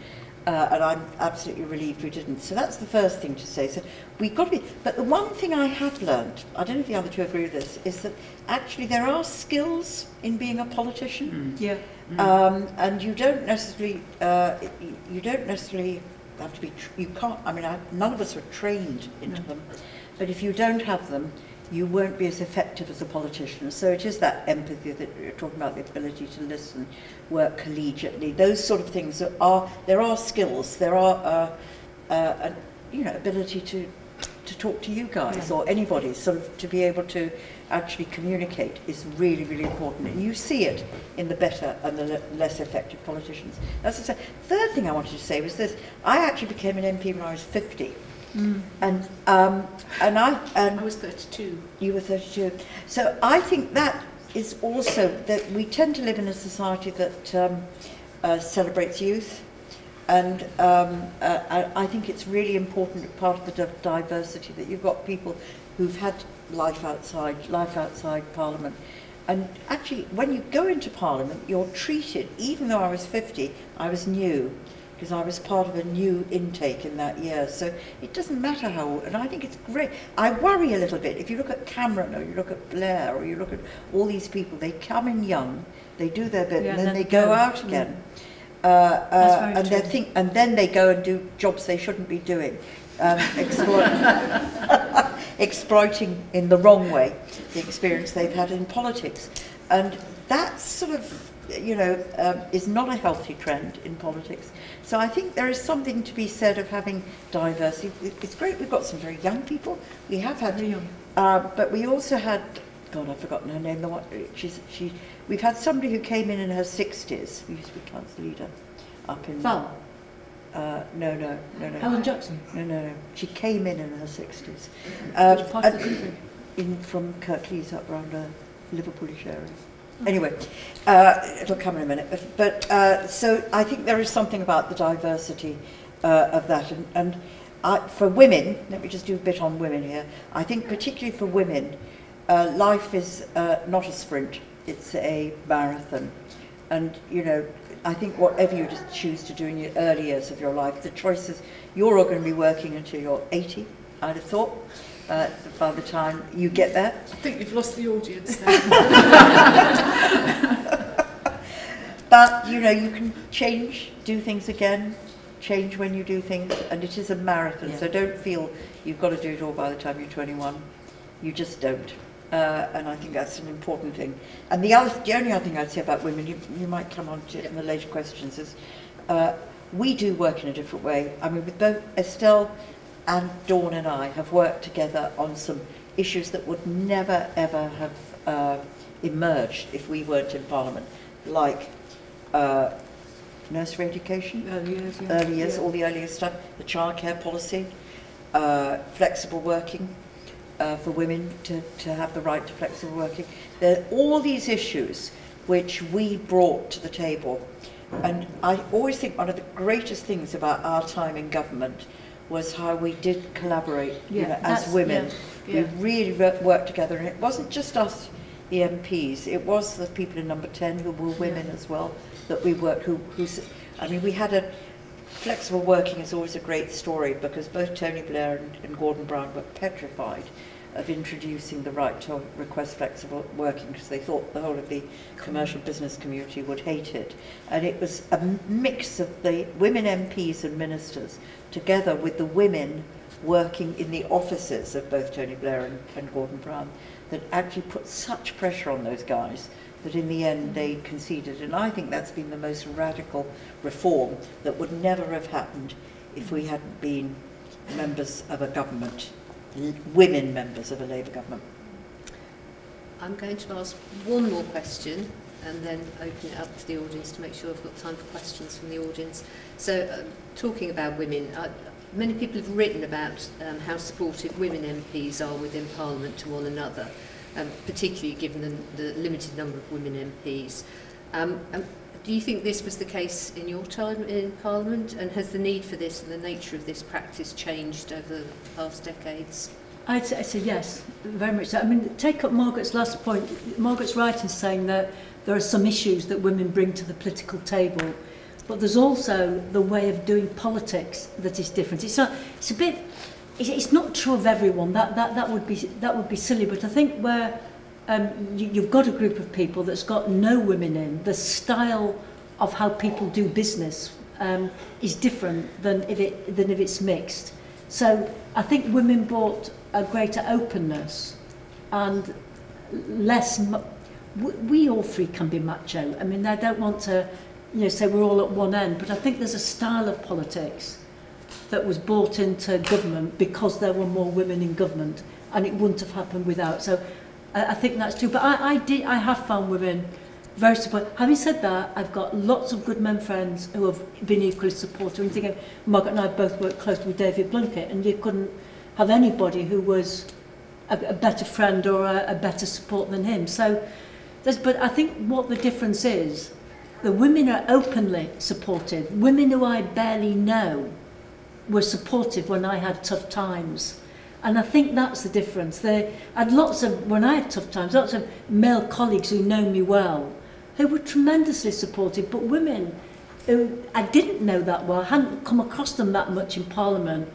Uh, and I'm absolutely relieved we didn't. So that's the first thing to say. So we've got to be. But the one thing I have learned, I don't know if the other two agree with this, is that actually there are skills in being a politician,
Yeah.
um, and you don't necessarily uh, you- you don't necessarily have to be. Tr- you can't. I mean, I, none of us are trained into
No.
them, but if you don't have them, you won't be as effective as a politician. So it is that empathy that you're talking about, the ability to listen, work collegiately, those sort of things are, there are skills, there are, uh, uh, you know, ability to, to talk to you guys
Yeah.
or anybody, sort of to be able to actually communicate is really, really important. And you see it in the better and the le- less effective politicians. That's the third thing I wanted to say was this. I actually became an MP when I was 50. And, um, and I, and
I was 32.
you were 32. So I think that is also that we tend to live in a society that um, uh, celebrates youth. And um, uh, I, think it's really important part of the diversity that you've got people who've had life outside, life outside Parliament. And actually, when you go into Parliament, you're treated, even though I was 50, I was new, because I was part of a new intake in that year. So it doesn't matter how old, and I think it's great. I worry a little bit. If you look at Cameron, or you look at Blair, or you look at all these people, they come in young, they do their bit,
Yeah,
and then
then
they go
go.
out again. Uh, uh,
That's
and they think, and then they go and do jobs they shouldn't be doing, um, (laughs) exploit, (laughs) exploiting in the wrong way the experience they've had in politics, and that sort of, you know, um, is not a healthy trend in politics. So I think there is something to be said of having diversity. It's great we've got some very young people. We have had
Very young.
uh, but we also had, God, I've forgotten her name. The one, she's, she, we've had somebody who came in in her 60s, who used to be council leader up in.
Val.
Uh, no, no, no, no.
Helen Jackson.
No, no, no. She came in in her 60s.
Which
Um,
part of the country?
in from Kirklees up round uh, Liverpoolish area. Anyway, uh, it'll come in a minute. But, but uh, so I think there is something about the diversity uh, of that. And, and I, for women, let me just do a bit on women here. I think particularly for women, uh, life is uh, not a sprint, it's a marathon. And, you know, I think whatever you just choose to do in your early years of your life, the choices, you're all going to be working until you're 80, I'd have thought, uh, by the time you get there.
I think you've lost the audience there. (laughs)
But, you know, you can change, do things again, change when you do things, and it is a marathon,
Yeah.
so don't feel you've got to do it all by the time you're 21. You just don't. Uh, and I think that's an important thing. And the, other, the only other thing I'd say about women, you, you might come on to it in the later questions, is uh, we do work in a different way. I mean, with both Estelle and Dawn and I have worked together on some issues that would never, ever have uh, emerged if we weren't in Parliament, like uh, nursery education,
Early years, yeah.
early years, all the earlier stuff, the childcare policy, uh, flexible working uh, for women to, to have the right to flexible working. There are all these issues which we brought to the table. And I always think one of the greatest things about our time in government was how we did collaborate you know, as women.
yeah.
We really worked together, and it wasn't just us, the MPs. It was the people in Number Ten who were women as well that we worked. Who, who, I mean, we had a flexible working is always a great story because both Tony Blair and, and Gordon Brown were petrified of introducing the right to request flexible working because they thought the whole of the commercial business community would hate it. And it was a mix of the women MPs and ministers together with the women working in the offices of both Tony Blair and, and Gordon Brown that actually put such pressure on those guys that in the end they conceded. And I think that's been the most radical reform that would never have happened if we hadn't been members of a government, women members of a Labour government.
I'm going to ask one more question and then open it up to the audience to make sure I've got time for questions from the audience. So, uh, talking about women, uh, many people have written about um, how supportive women MPs are within Parliament to one another, um, particularly given the, the limited number of women MPs. Um, um, Do you think this was the case in your time in Parliament? And has the need for this and the nature of this practice changed over the past decades?
I'd say, I'd say yes, very much so. I mean, take up Margaret's last point. Margaret's right in saying that there are some issues that women bring to the political table, but there's also the way of doing politics that is different. It's, not, it's a bit, it's, it's not true of everyone. That, that, that, would be, that would be silly, but I think where um, you, you've got a group of people that's got no women in. The style of how people do business um, is different than if, it, than if it's mixed. So I think women brought a greater openness and less. We, we all three can be macho. I mean, I don't want to, you know, say we're all at one end, but I think there's a style of politics that was brought into government because there were more women in government, and it wouldn't have happened without. So I, I think that's true. But I, I, did, I have found women very supportive. Having said that, I've got lots of good men friends who have been equally supportive. And thinking, Margaret and I both worked closely with David Blunkett, and you couldn't have anybody who was a, a better friend or a, a better support than him. So, there's, but I think what the difference is, the women are openly supportive. Women who I barely know were supportive when I had tough times. And I think that's the difference. They, I had lots of, when I had tough times, lots of male colleagues who know me well, who were tremendously supportive, but women who I didn't know that well, hadn't come across them that much in Parliament,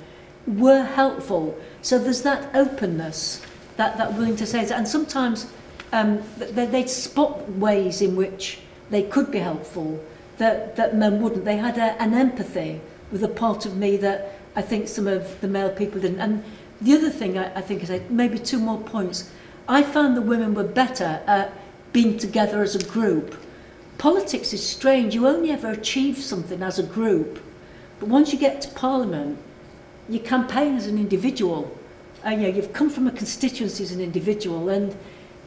were helpful. So there's that openness, that, that willing to say, and sometimes um, they, they'd spot ways in which they could be helpful that, that men wouldn't. They had a, an empathy with a part of me that I think some of the male people didn't. And the other thing I, I think is I, maybe two more points. I found the women were better at being together as a group. Politics is strange. You only ever achieve something as a group. But once you get to Parliament, you campaign as an individual. And, you know, you've come from a constituency as an individual. And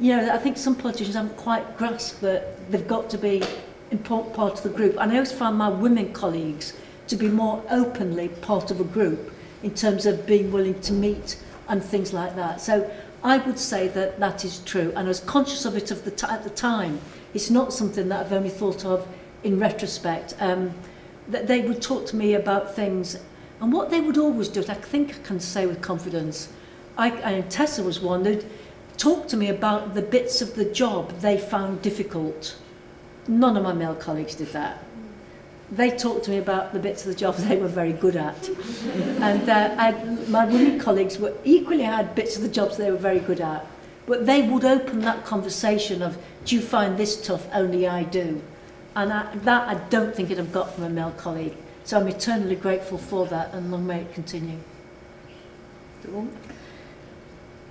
you know, I think some politicians haven't quite grasped that they've got to be important part of the group. And I always found my women colleagues to be more openly part of a group in terms of being willing to meet and things like that. So I would say that that is true, and I was conscious of it of the at the time. It's not something that I've only thought of in retrospect. Um, that they would talk to me about things, and what they would always do, I think I can say with confidence, I, and Tessa was one, they'd talk to me about the bits of the job they found difficult. None of my male colleagues did that they talked to me about the bits of the job (laughs) they were very good at. and uh, I, my women colleagues were equally had bits of the jobs they were very good at. But they would open that conversation of, do you find this tough? Only I do. And I, that I don't think I'd have got from a male colleague. So I'm eternally grateful for that and long may it continue.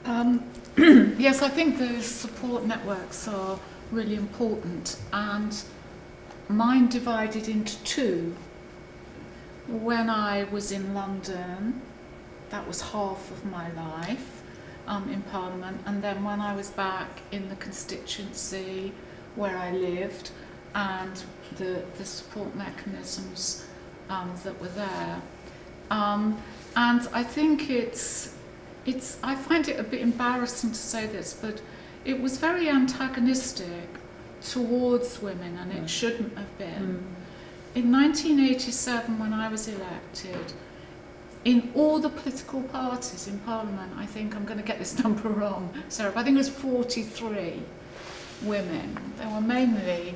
Um, (clears throat) yes, I think those support networks are really important and mine divided into two. When I was in London, that was half of my life um, in Parliament, and then when I was back in the constituency where I lived and the, the support mechanisms um, that were there. Um, and I think it's, it's, I find it a bit embarrassing to say this, but it was very antagonistic towards women, and it shouldn't have been. In 1987, when I was elected, in all the political parties in Parliament, I think I'm going to get this (laughs) number wrong, Sarah, but I think it was 43 women. They were mainly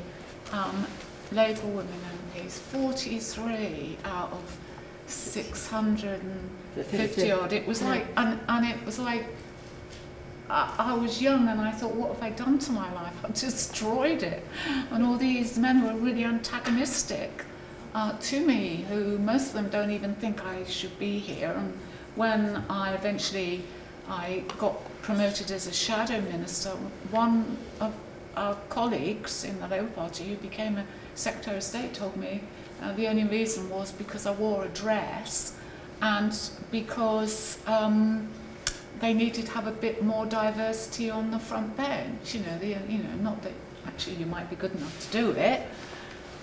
um, Labour women MPs, 43 out of 650 odd. It was like, and, and it was like, I, was young and I thought, what have I done to my life? I've destroyed it. And all these men were really antagonistic uh, to me, who most of them don't even think I should be here. And when I eventually I got promoted as a shadow minister, one of our colleagues in the Labour Party who became a Secretary of State told me uh, the only reason was because I wore a dress and because um, they needed to have a bit more diversity on the front bench. You know, the, you know, not that actually you might be good enough to do it.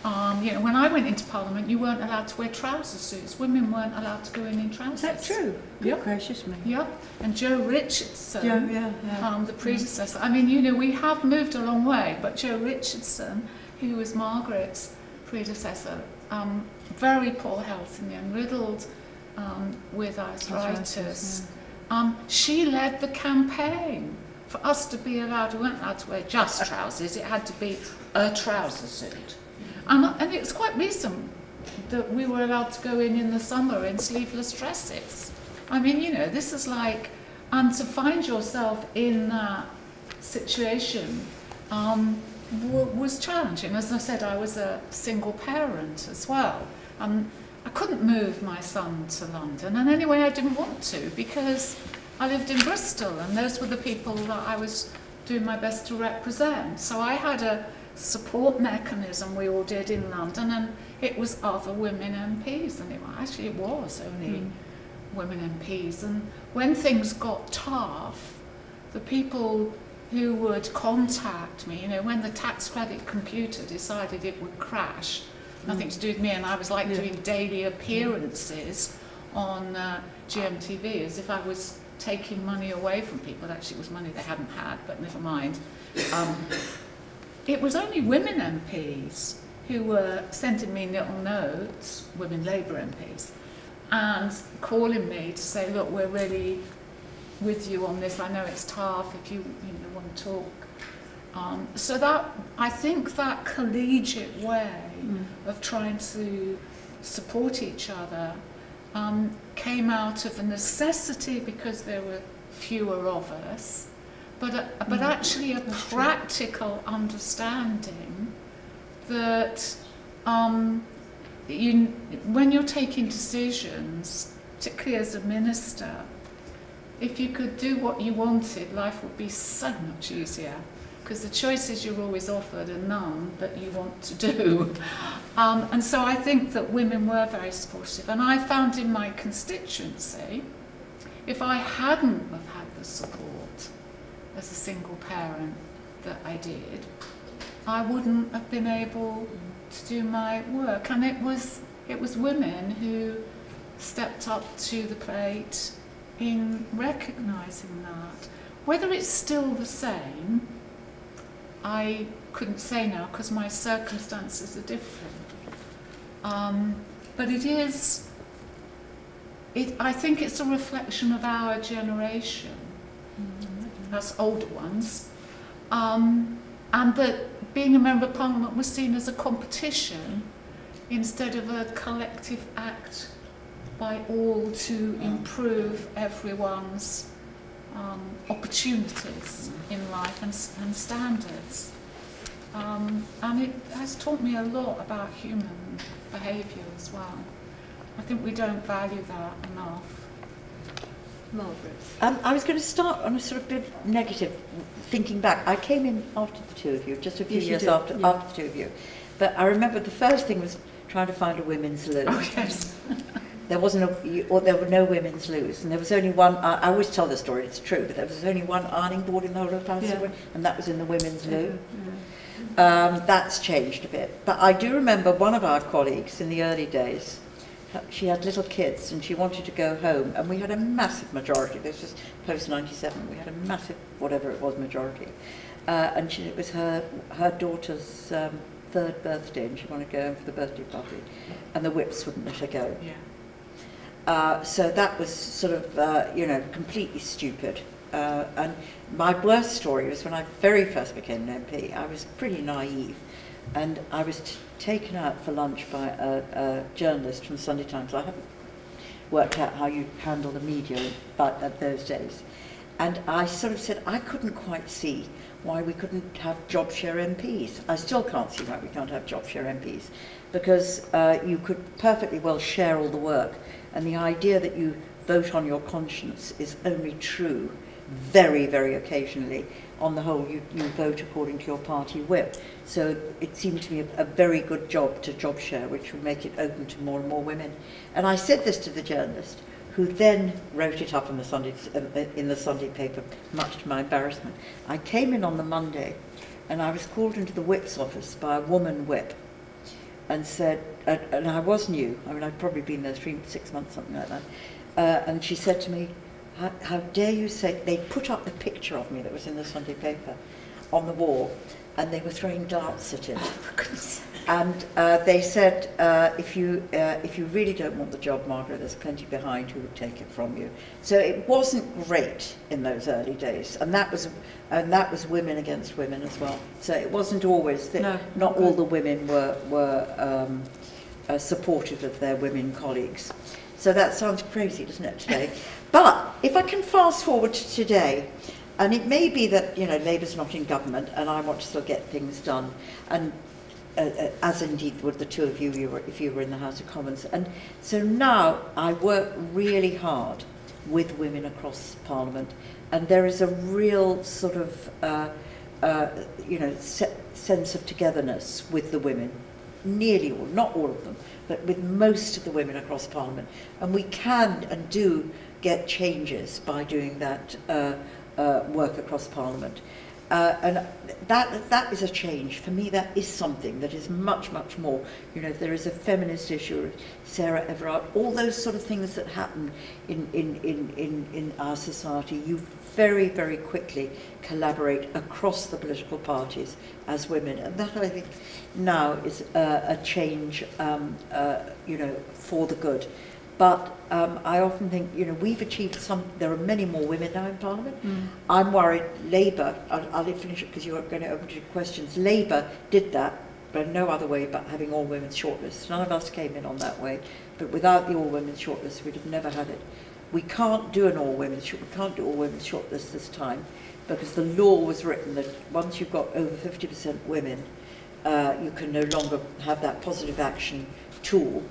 Um, you know, when I went into Parliament, you weren't allowed to wear trouser suits. Women weren't allowed to go in in trousers.
Is that true? Good
Yep.
gracious me.
Yep. And Jo Richardson,
Yeah, yeah, yeah.
um, the predecessor. I mean, you know, we have moved a long way, but Jo Richardson, who was Margaret's predecessor, um, very poor health and the end, riddled um, with arthritis.
Arthritis,
Um, she led the campaign for us to be allowed, we weren't allowed to wear just trousers, it had to be a trouser suit. And, and it's quite recent that we were allowed to go in in the summer in sleeveless dresses. I mean, you know, this is like, and to find yourself in that situation um, was challenging. As I said, I was a single parent as well. Couldn't move my son to London, and anyway, I didn't want to because I lived in Bristol, and those were the people that I was doing my best to represent. So I had a support mechanism we all did in London, and it was other women MPs, and it actually it was only hmm. women MPs. And when things got tough, the people who would contact me, you know, when the tax credit computer decided it would crash, nothing to do with me, and I was like
Yeah.
doing daily appearances on uh, GMTV as if I was taking money away from people. Actually, it was money they hadn't had, but never mind. Um, it was only women MPs who were sending me little notes, women Labour MPs, and calling me to say, look, we're really with you on this. I know it's tough if you, you know, want to talk. Um, so that, I think that collegiate way of trying to support each other um, came out of a necessity because there were fewer of us, but, a, but actually a practical understanding that um, you, when you're taking decisions, particularly as a minister, if you could do what you wanted, life would be so much easier. Because the choices you're always offered are none that you want to do. (laughs) Um, and so I think that women were very supportive. And I found in my constituency, if I hadn't have had the support as a single parent that I did, I wouldn't have been able to do my work. And it was, it was women who stepped up to the plate in recognising that. Whether it's still the same, I couldn't say now because my circumstances are different. Um, but it is, it, I think it's a reflection of our generation, us older ones, um, and that being a member of parliament was seen as a competition instead of a collective act by all to improve everyone's um, opportunities in life and, and standards. Um, and it has taught me a lot about human behaviour as well. I think we don't value that enough.
Margaret.
Um, I was going to start on a sort of bit negative, thinking back. I came in after the two of you, just a few
Yes,
years after,
yeah.
after the two of you. But I remember the first thing was trying to find a women's loo.
Oh, yes. (laughs)
There wasn't a, you- or there were no women's loos, and there was only one. I, I always tell the story; it's true, but there was only one ironing board in the whole of Paris, and that was in the women's loo. Um, that's changed a bit, but I do remember one of our colleagues in the early days. uh, She had little kids, and she wanted to go home, and we had a massive majority. This was post '97. We had a massive, whatever it was, majority, uh, and she, it was her her daughter's um, third birthday, and she wanted to go home for the birthday party, and the whips wouldn't let her go.
Yeah.
Uh, so that was sort of, uh, you know, completely stupid. Uh, and my worst story was when I very first became an MP. I was pretty naive, and I was taken out for lunch by a, a journalist from Sunday Times. I haven't worked out how you handle the media but at those days. And I sort of said I couldn't quite see why we couldn't have job share MPs. I still can't see why we can't have job share MPs because uh, you could perfectly well share all the work. And the idea that you vote on your conscience is only true very, very occasionally. On the whole, you, you vote according to your party whip. So it seemed to me a, a very good job to job share, which would make it open to more and more women. And I said this to the journalist, who then wrote it up in the Sunday, uh, in the Sunday paper, much to my embarrassment. I came in on the Monday, and I was called into the whip's office by a woman whip, and said, and, I was new. I mean, I'd probably been there three, six months, something like that. Uh, and she said to me, how, how dare you say, they put up the picture of me that was in the Sunday paper on the wall, and they were throwing darts at it. And uh, they said, uh, if, you, uh, if you really don't want the job, Margaret, there's plenty behind who would take it from you. So it wasn't great in those early days, and that was, and that was women against women as well. So it wasn't always that
No,
not all the women were, were um, uh, supportive of their women colleagues. So that sounds crazy, doesn't it, today? (laughs) but if I can fast forward to today, and it may be that, you know, Labour's not in government and I want to still get things done, and uh, uh, as indeed would the two of you, you were, if you were in the House of Commons. And so now I work really hard with women across Parliament, and there is a real sort of, uh, uh, you know, se- sense of togetherness with the women. Nearly all, not all of them, but with most of the women across Parliament. And we can and do get changes by doing that uh, uh, work across Parliament. Uh, and that, that is a change. For me, that is something that is much, much more. You know, there is a feminist issue, Sarah Everard, all those sort of things that happen in, in, in, in, in our society, you very, very quickly collaborate across the political parties as women. And that, I think, now is a, a change, um, uh, you know, for the good. But um, I often think, you know, we've achieved some, there are many more women now in Parliament. I'm worried Labour, I'll, I'll finish it because you're going to open to questions. Labour did that, but no other way but having all women's shortlists. None of us came in on that way, but without the all women's shortlist, we'd have never had it. We can't do an all women's short, we can't do all women's shortlist this time because the law was written that once you've got over 50% women, uh, you can no longer have that positive action tool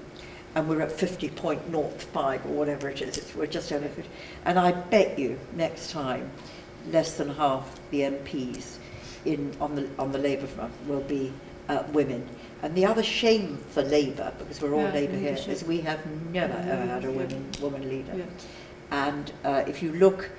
and we're at 50.05 or whatever it is, it's, we're just over 50. And I bet you next time, less than half the MPs in, on, the, on the Labour front will be uh, women. And the other shame for Labour, because we're all
Yeah,
Labour here, is we have never
Yeah,
ever had a
yeah.
woman leader. And uh, if you look,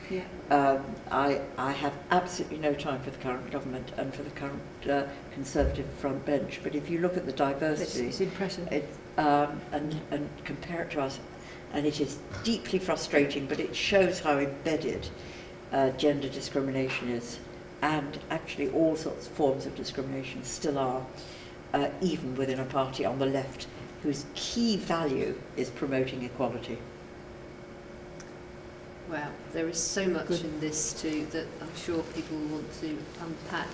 um, I, I have absolutely no time for the current government and for the current uh, Conservative front bench. But if you look at the
It's,
diversity,
it's impressive.
it, um, and, and compare it to us, and it is deeply frustrating, but it shows how embedded uh, gender discrimination is, and actually all sorts of forms of discrimination still are, uh, even within a party on the left whose key value is promoting equality.
Wow, there is so much
Good.
in this too that I'm sure people will want to unpack.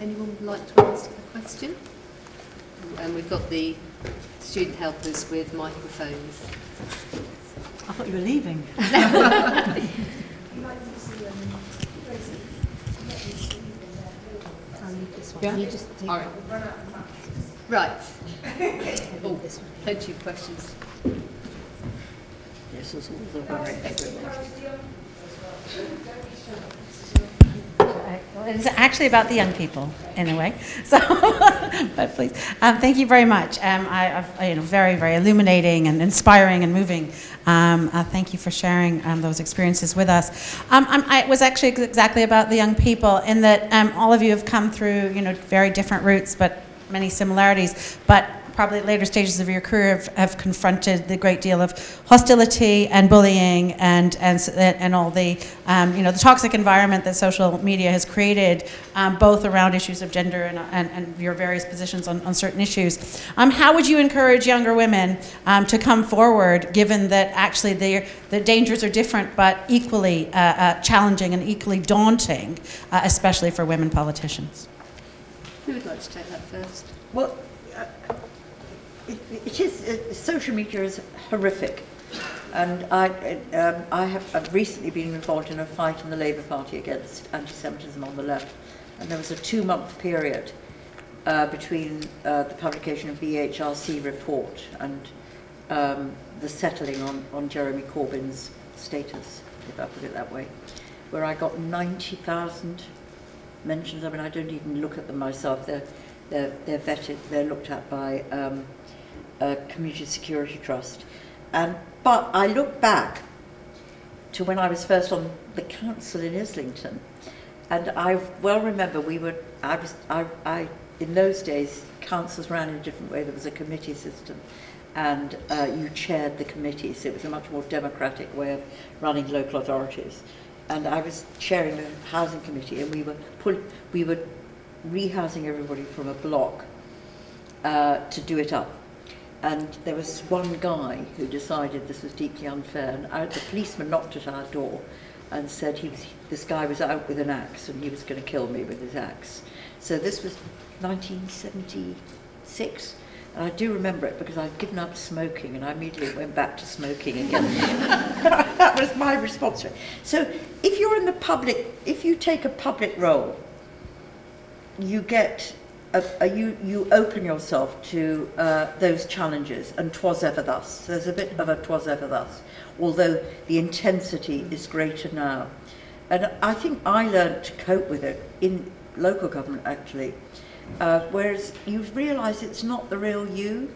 Anyone would like to ask a question? And we've got the student helpers with microphones.
I thought you were leaving. (laughs)
Yeah? All right. Right. (laughs) Oh, plenty of questions.
This is all the worry everyone. (laughs)
It's actually about the young people, in a way. (laughs) So, but please, um, thank you very much. Um, I, I've, you know, very, very illuminating and inspiring and moving. Um, uh, thank you for sharing um, those experiences with us. Um, I was actually ex- exactly about the young people, in that um, all of you have come through, you know, very different routes, but many similarities. But probably at later stages of your career have, have confronted the great deal of hostility and bullying and and and all the um, you know the toxic environment that social media has created, um, both around issues of gender and, and, and your various positions on, on certain issues. Um, how would you encourage younger women um, to come forward, given that actually the the dangers are different but equally uh, uh, challenging and equally daunting, uh, especially for women politicians?
Who would like to take that first?
Well, it, is, uh, social media is horrific. And I, uh, um, I have recently been involved in a fight in the Labour Party against anti-Semitism on the left. And there was a two-month period uh, between uh, the publication of the HRC report and um, the settling on, on Jeremy Corbyn's status, if I put it that way, where I got 90,000 mentions. I mean, I don't even look at them myself. They're, they're, they're vetted, they're looked at by um, a Community Security Trust. And, but I look back to when I was first on the council in Islington, and I well remember we were, I was, I, I, in those days, councils ran in a different way. There was a committee system, and uh, you chaired the committee, so it was a much more democratic way of running local authorities. And I was chairing the housing committee, and we were pull, we were rehousing everybody from a block uh, to do it up. And there was one guy who decided this was deeply unfair, and the policeman knocked at our door and said he was, this guy was out with an axe and he was going to kill me with his axe. So this was 1976. And I do remember it because I'd given up smoking and I immediately went back to smoking again. (laughs) that was my response. So if you're in the public, if you take a public role, you get a, you you open yourself to uh, those challenges, and 'twas ever thus. There's a bit of a 'twas ever thus, although the intensity is greater now. And I think I learned to cope with it in local government actually, uh, whereas you realise it's not the real you.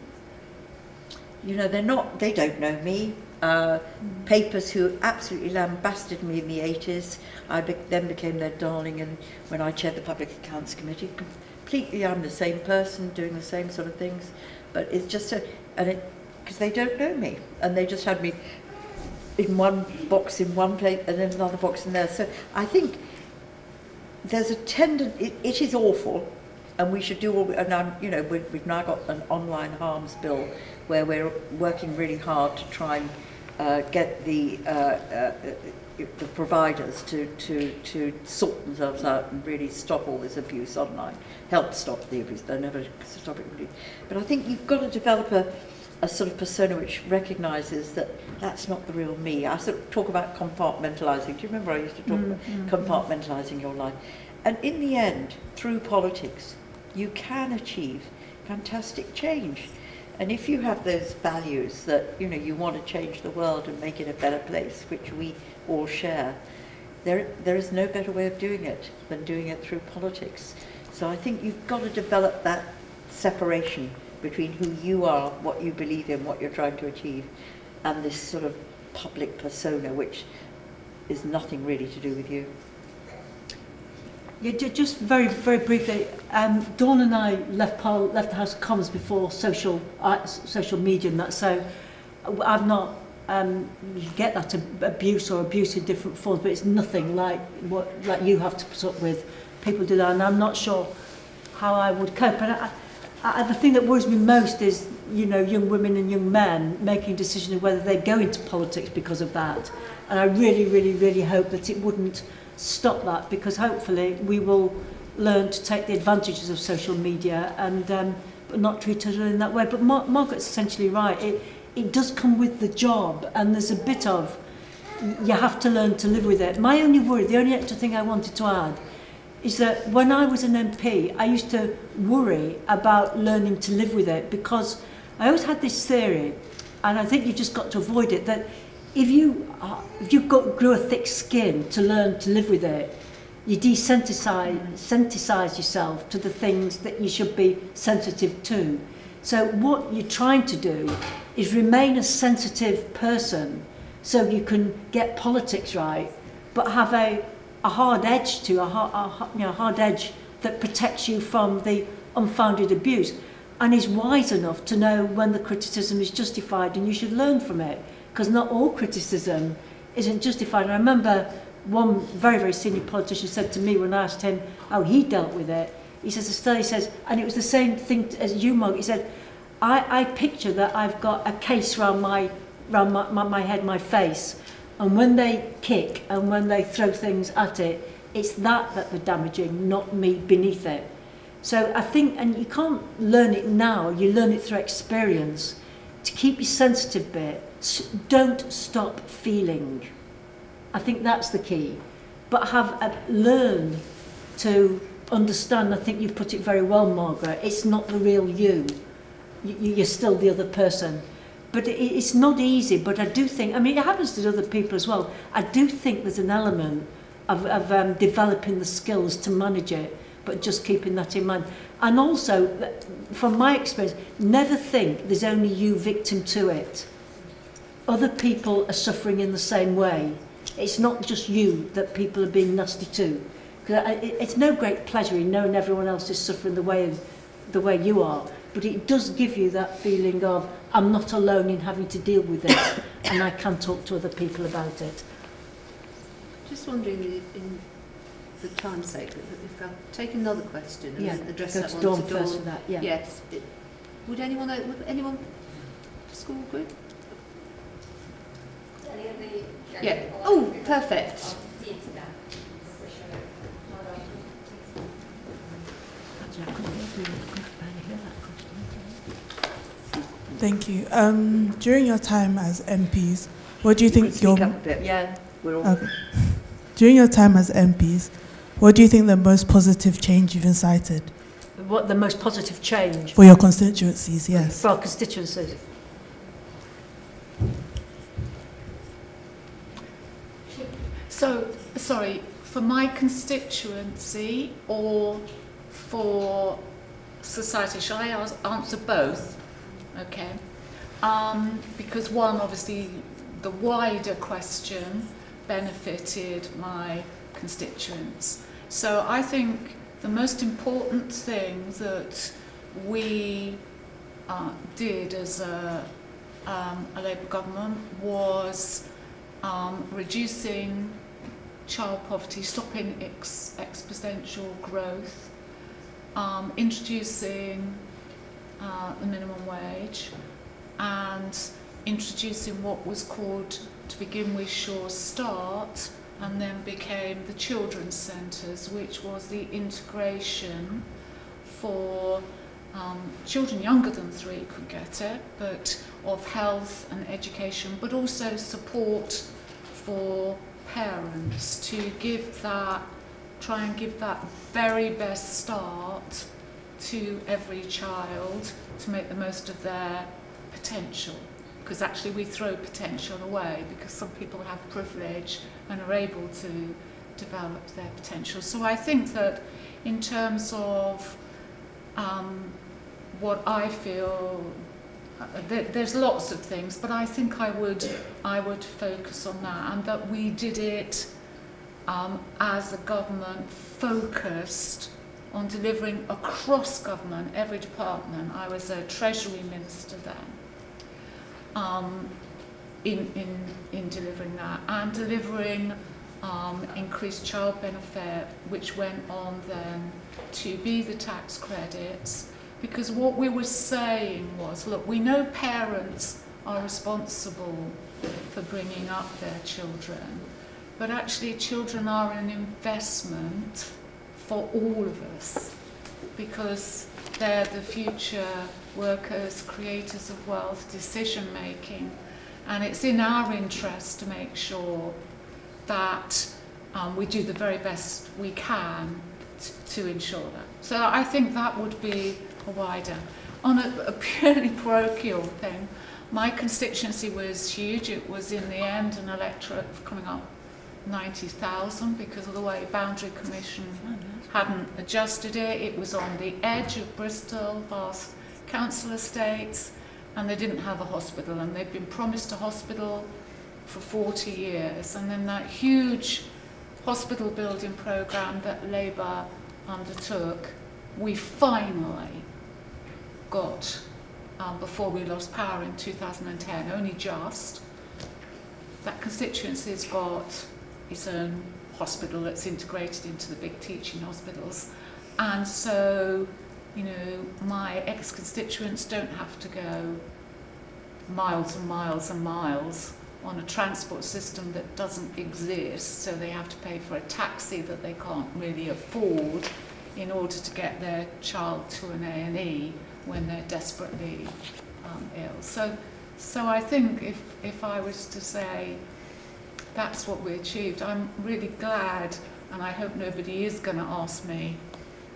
You know, they're not. They don't know me. Uh, papers who absolutely lambasted me in the 80s. I be- then became their darling, and when I chaired the Public Accounts Committee, completely I'm the same person doing the same sort of things, but it's just a, and it because they don't know me, and they just had me in one box in one place and then another box in there. So I think there's a tendency. It, it is awful, and we should do all. And I'm, you know, we've, we've now got an online harms bill where we're working really hard to try and uh, get the uh, uh, the providers to, to, to sort themselves out and really stop all this abuse online, help stop the abuse. They'll never stop it really. But I think you've got to develop a, a sort of persona which recognises that that's not the real me. I sort of talk about compartmentalising. Do you remember I used to talk
Mm,
about
mm,
compartmentalising your life? And in the end, through politics, you can achieve fantastic change. And if you have those values that, you know, you want to change the world and make it a better place, which we all share, there, there is no better way of doing it than doing it through politics. So I think you've got to develop that separation between who you are, what you believe in, what you're trying to achieve, and this sort of public persona, which is nothing really to do with you.
Yeah, just very, very briefly, um, Dawn and I left, left the House of Commons before social, uh, social media and that, so uh, I've not, um, you get that abuse or abuse in different forms, but it's nothing like what like you have to put up with. People do that, and I'm not sure how I would cope. And I, I, the thing that worries me most is, you know, young women and young men making decisions of whether they go into politics because of that. And I really, really, really hope that it wouldn't stop that because hopefully we will learn to take the advantages of social media and um, but not treat each in that way. But Mar Margaret's essentially right. It, it does come with the job and there's a bit of, you have to learn to live with it. My only worry, the only extra thing I wanted to add is that when I was an MP, I used to worry about learning to live with it because I always had this theory, and I think you just got to avoid it, that if you, uh, if you got, grew a thick skin to learn to live with it, you desensitize sensitize yourself to the things that you should be sensitive to. So what you're trying to do is remain a sensitive person so you can get politics right, but have a, a hard edge to, a, hard, a you know, hard edge that protects you from the unfounded abuse and is wise enough to know when the criticism is justified and you should learn from it because not all criticism isn't justified. And I remember one very, very senior politician said to me when I asked him how he dealt with it, he says, Estelle, he says, and it was the same thing as you, Mark, he said, I, I picture that I've got a case around my, around my, my, my head, my face, and when they kick and when they throw things at it, it's that that they're damaging, not me beneath it. So I think, and you can't learn it now, you learn it through experience. To keep your sensitive bit, don't stop feeling. I think that's the key. But have a, learn to understand, I think you've put it very well, Margaret, it's not the real you. you you- you're still the other person. But it, it's not easy, but I do think, I mean, it happens to other people as well. I do think there's an element of, of um, developing the skills to manage it, but just keeping that in mind. And also, from my experience, never think there's only you victim to it. Other people are suffering in the same way. It's not just you that people are being nasty to. 'Cause it- It's no great pleasure in knowing everyone else is suffering the way, the way you are, but it does give you that feeling of, I'm not alone in having to deal with this, (coughs) and I can talk to other people about it.
Just wondering in, in the time's sake, that if I take another question and
Yeah,
address
go
that
to
one
Dawn
to Dawn.
first for that, yeah.
Yes. It- Would anyone, would anyone, school group? Yeah. Oh, perfect.
Actually, I couldn't hear you. I couldn't barely hear that question.
Thank you. Um, during your time as MPs, what do you think
Speak
your
up a bit.
Yeah.
We're all
okay. during your time as MPs, what do you think the most positive change you've incited
What the most positive change
for your constituencies? Yes.
for our constituencies?
So, sorry, for my constituency or for society? Shall I answer both? Okay. Um, because one, obviously, the wider question benefited my constituents. So I think the most important thing that we uh, did as a, um, a Labour government was um, reducing child poverty, stopping ex- exponential growth, um, introducing uh, the minimum wage, and introducing what was called, to begin with, Sure Start, and then became the children's centres, which was the integration for um, children younger than three could get it, but of health and education, but also support for parents to give that, try and give that very best start to every child to make the most of their potential. Because actually we throw potential away because some people have privilege and are able to develop their potential. So I think that in terms of um, what I feel uh, there, there's lots of things, but I think I would I would focus on that and that we did it um, as a government focused on delivering across government, every department. I was a Treasury Minister then. Um, in, in, in delivering that and delivering um, increased child benefit, which went on then to be the tax credits. Because what we were saying was, look, we know parents are responsible for bringing up their children, but actually children are an investment for all of us because they're the future workers, creators of wealth, decision making, and it's in our interest to make sure that um, we do the very best we can to ensure that. So I think that would be a wider. On a, a (laughs) purely parochial thing, my constituency was huge. It was in the end an electorate coming up 90,000 because of the way Boundary Commission hadn't adjusted it. It was on the edge of Bristol, vast council estates, and they didn't have a hospital, and they'd been promised a hospital for 40 years. And then that huge hospital building programme that Labour undertook, we finally got um, before we lost power in 2010, only just. That constituency's got its own hospital that's integrated into the big teaching hospitals. And so, you know, my ex-constituents don't have to go miles and miles and miles on a transport system that doesn't exist, so they have to pay for a taxi that they can't really afford in order to get their child to an A&E when they're desperately um, ill. So, so I think if, if I was to say that's what we achieved, I'm really glad, and I hope nobody is going to ask me,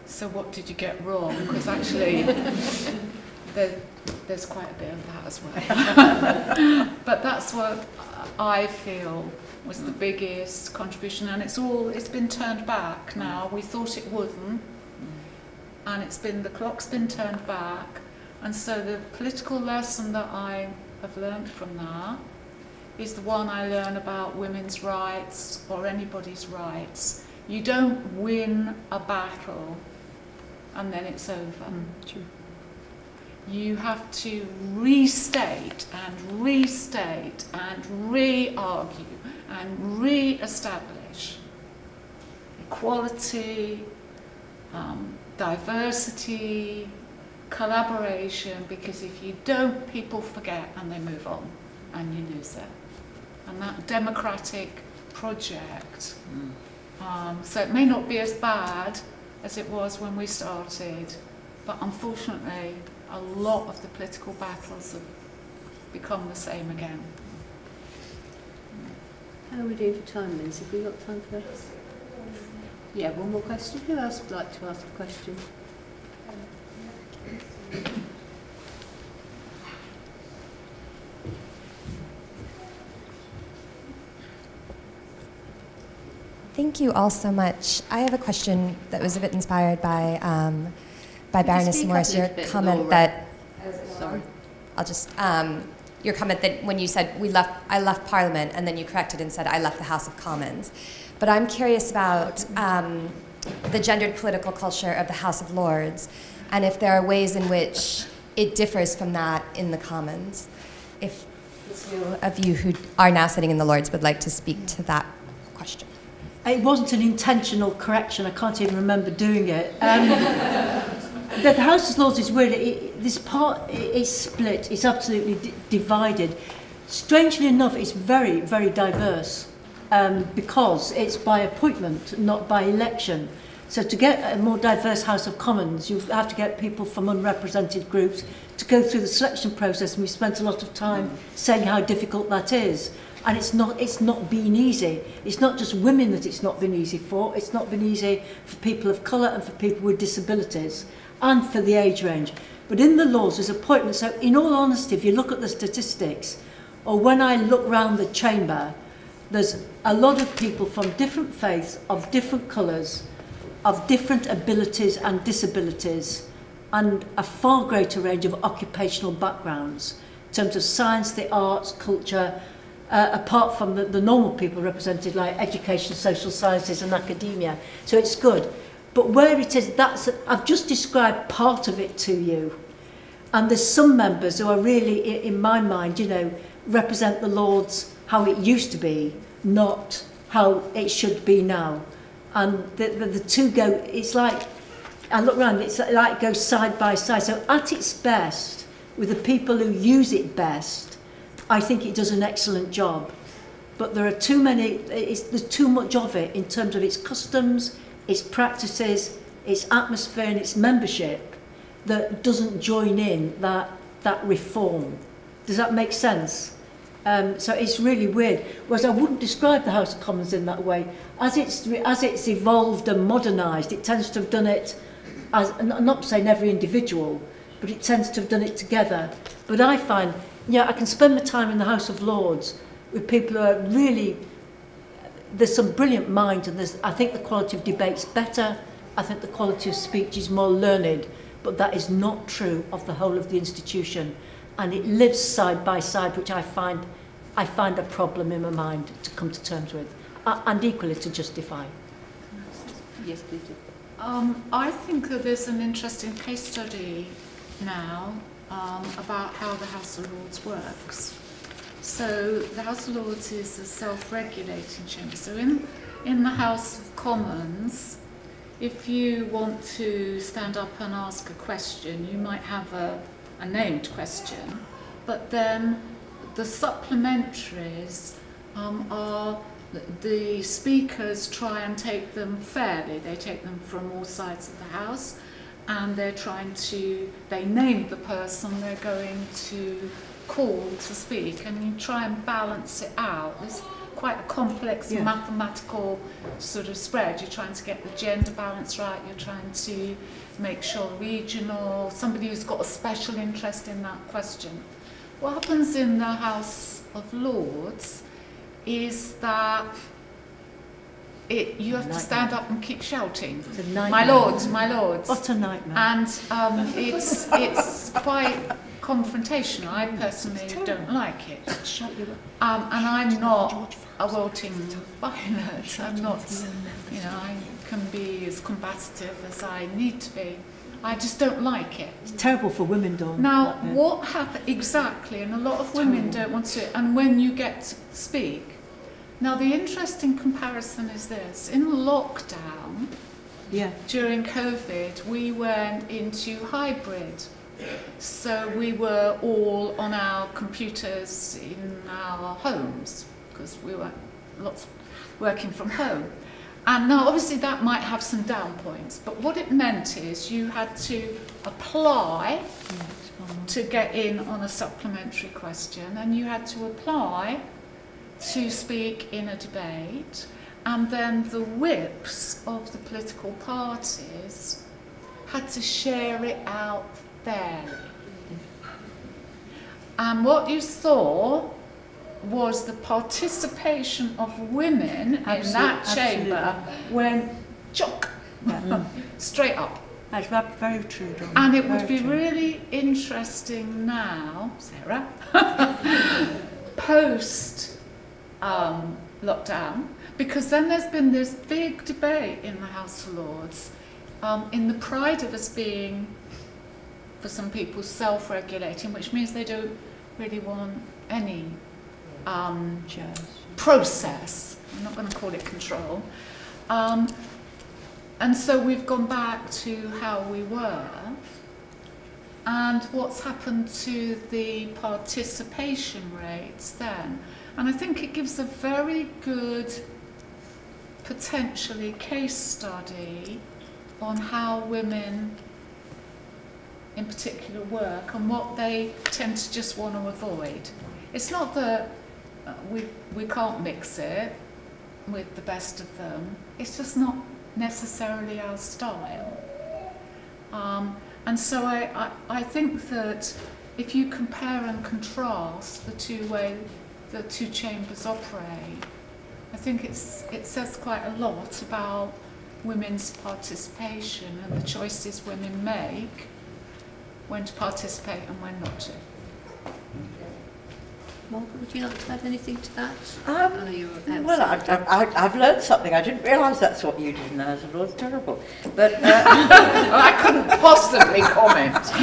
so what did you get wrong? Because actually, (laughs) there, there's quite a bit of that as well. (laughs) but that's what I feel was the biggest contribution, and it's all it's been turned back mm. now. We thought it wouldn't, mm. and it's been the clock's been turned back, and so the political lesson that I have learned from that is the one I learn about women's rights or anybody's rights. You don't win a battle and then it's over. Mm, true you have to restate and restate and re-argue and re-establish equality, um, diversity, collaboration, because if you don't, people forget and they move on and you lose it. And that democratic project, mm. um, so it may not be as bad as it was when we started, but unfortunately a lot of the political battles have become the same again.
How are we doing for time, Lindsay? Have we got time for us? Yeah, one more question. Who else would like to ask a question?
Thank you all so much. I have a question that was a bit inspired by um, by Baroness Morris your comment that.
Sorry.
I'll just um, your comment that when you said we left, I left Parliament, and then you corrected and said I left the House of Commons. But I'm curious about um, the gendered political culture of the House of Lords, and if there are ways in which it differs from that in the Commons. If two of you who are now sitting in the Lords would like to speak to that.
it wasn't an intentional correction. I can't even remember doing it. Um, (laughs) the, the House of Lords is weird. It, this part is split. It's absolutely divided. Strangely enough, it's very, very diverse um, because it's by appointment, not by election. So to get a more diverse House of Commons, you have to get people from unrepresented groups to go through the selection process, and we spent a lot of time saying how difficult that is. And it's not, it's not been easy. It's not just women that it's not been easy for, it's not been easy for people of colour and for people with disabilities and for the age range. But in the Lords, there's appointments. So in all honesty, if you look at the statistics, or when I look round the chamber, there's a lot of people from different faiths, of different colours, of different abilities and disabilities, and a far greater range of occupational backgrounds in terms of science, the arts, culture, uh, apart from the, the normal people represented like education, social sciences and academia. So it's good. But where it is, that's, I've just described part of it to you. And there's some members who are really, in my mind, you know, represent the Lords how it used to be, not how it should be now. And the, the, the two go, it's like, I look around, it's like it goes side by side. So at its best, with the people who use it best, I think it does an excellent job. But there are too many, it's, there's too much of it in terms of its customs, its practices, its atmosphere and its membership that doesn't join in that, that reform. Does that make sense? Um, so it's really weird. Whereas I wouldn't describe the House of Commons in that way. As it's, as it's evolved and modernised, it tends to have done it, as, not saying every individual, but it tends to have done it together. But I find you know, I can spend my time in the House of Lords with people who are really, there's some brilliant minds and there's, I think the quality of debate's better, I think the quality of speech is more learned, but that is not true of the whole of the institution. And it lives side by side, which I find, I find a problem in my mind to come to terms with, uh, and equally to justify.
Yes, please.
Um, I think that there's an interesting case study now um, about how the House of Lords works. So the House of Lords is a self-regulating chamber. So in, in the House of Commons, if you want to stand up and ask a question, you might have a, a named question, but then the supplementaries um, are the speakers try and take them fairly. They take them from all sides of the house and they're trying to, they name the person they're going to call to speak and you try and balance it out. It's quite a complex
Yeah.
mathematical sort of spread. You're trying to get the gender balance right, you're trying to make sure regional, somebody who's got a special interest in that question. What happens in the House of Lords is that it, you have to stand up and keep shouting.
It's a
My lords, my lords.
What a nightmare.
And um, it's, it's quite confrontational. I personally don't like it. Um, and I'm not a wilting violet. I'm not, you know, I can be as combative as I need to be. I just don't like it.
It's terrible for women, Dawn.
Now,
that
what happens exactly, and a lot of women don't want to, and when you get to speak. Now, the interesting comparison is this in lockdown,
Yeah.
during COVID, we went into hybrid. So we were all on our computers in our homes because we were lots working from home. And now, obviously, that might have some down points, but what it meant is you had to apply to get in on a supplementary question, and you had to apply to speak in a debate, and then the whips of the political parties had to share it out fairly. And what you saw was the participation of women in that chamber went chock, (laughs) straight up.
That's very true, Dawn.
And it
Very
would be
true.
really interesting now, Sarah, (laughs) post um, lockdown, because then there's been this big debate in the House of Lords um, in the pride of us being, for some people, self regulating, which means they don't really want any um, process. I'm not going to call it control. Um, and so we've gone back to how we were. And what's happened to the participation rates then? And I think it gives a very good, potentially, case study on how women in particular work and what they tend to just want to avoid. It's not that uh, we, we can't mix it with the best of them, it's just not necessarily our style. Um, and so I, I, I think that if you compare and contrast the two way the two chambers operate, I think it's, it says quite a lot about women's participation and the choices women make when to participate and when not to.
Margaret, would you like to add anything to that?
Um,
I know you're out
Well, I,
there.
I, I, I've learned something. I didn't realise that's what you did in the House of Lords. Terrible. But uh, (laughs)
I couldn't possibly comment. (laughs)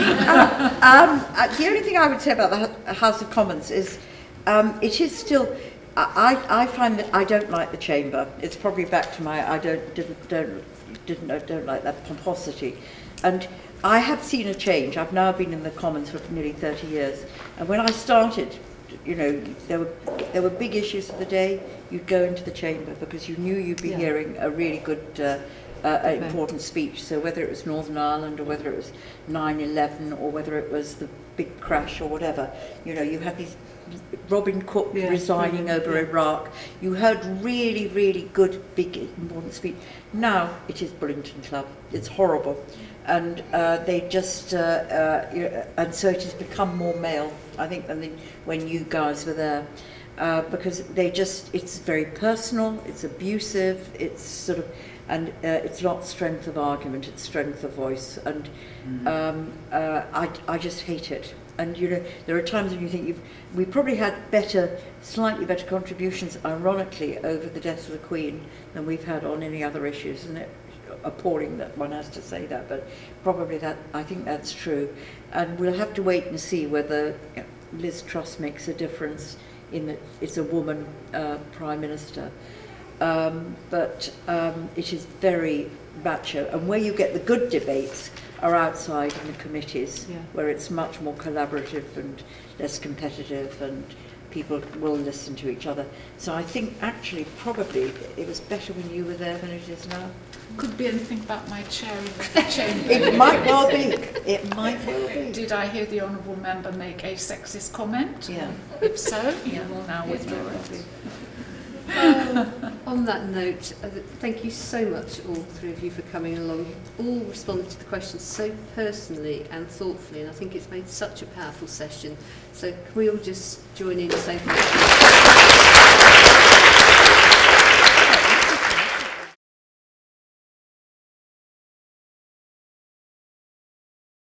um, uh, the only thing I would say about the House of Commons is um, it is still. I, I find that I don't like the chamber. It's probably back to my I don't didn't don't didn't don't, don't like that pomposity, and I have seen a change. I've now been in the Commons for nearly 30 years, and when I started, you know, there were there were big issues of the day. You'd go into the chamber because you knew you'd be
Yeah.
hearing a really good. Uh, uh, important speech. So whether it was Northern Ireland or whether it was 9/11 or whether it was the big crash or whatever, you know, you had these Robin Cook
Yeah,
resigning
brilliant,
over
yeah.
Iraq. You heard really, really good, big, important speech. Now it is Bullington Club. It's horrible, and uh, they just uh, uh, and so it has become more male. I think than the, when you guys were there. Uh, because they just, it's very personal, it's abusive, it's sort of, and uh, it's not strength of argument, it's strength of voice. And um, uh, I, I just hate it. And you know, there are times when you think you've, we probably had better, slightly better contributions, ironically, over the death of the Queen than we've had on any other issues. Isn't it appalling that one has to say that? But probably that, I think that's true. And we'll have to wait and see whether you know, Liz Truss makes a difference in that it's a woman uh, Prime Minister. Um, but um, it is very macho. And where you get the good debates are outside in the committees,
Yeah.
where it's much more collaborative and less competitive and people will listen to each other. So I think actually probably it was better when you were there than it is now.
Could be anything about my chairing of the (laughs) chamber.
It might well be. It might well be.
Did I hear the honourable member make a sexist comment?
Yeah.
If so, you will now withdraw it.
on that note, uh, thank you so much, all three of you, for coming along. You've all responded to the questions so personally and thoughtfully, and I think it's made such a powerful session. So can we all just join in and say thank you?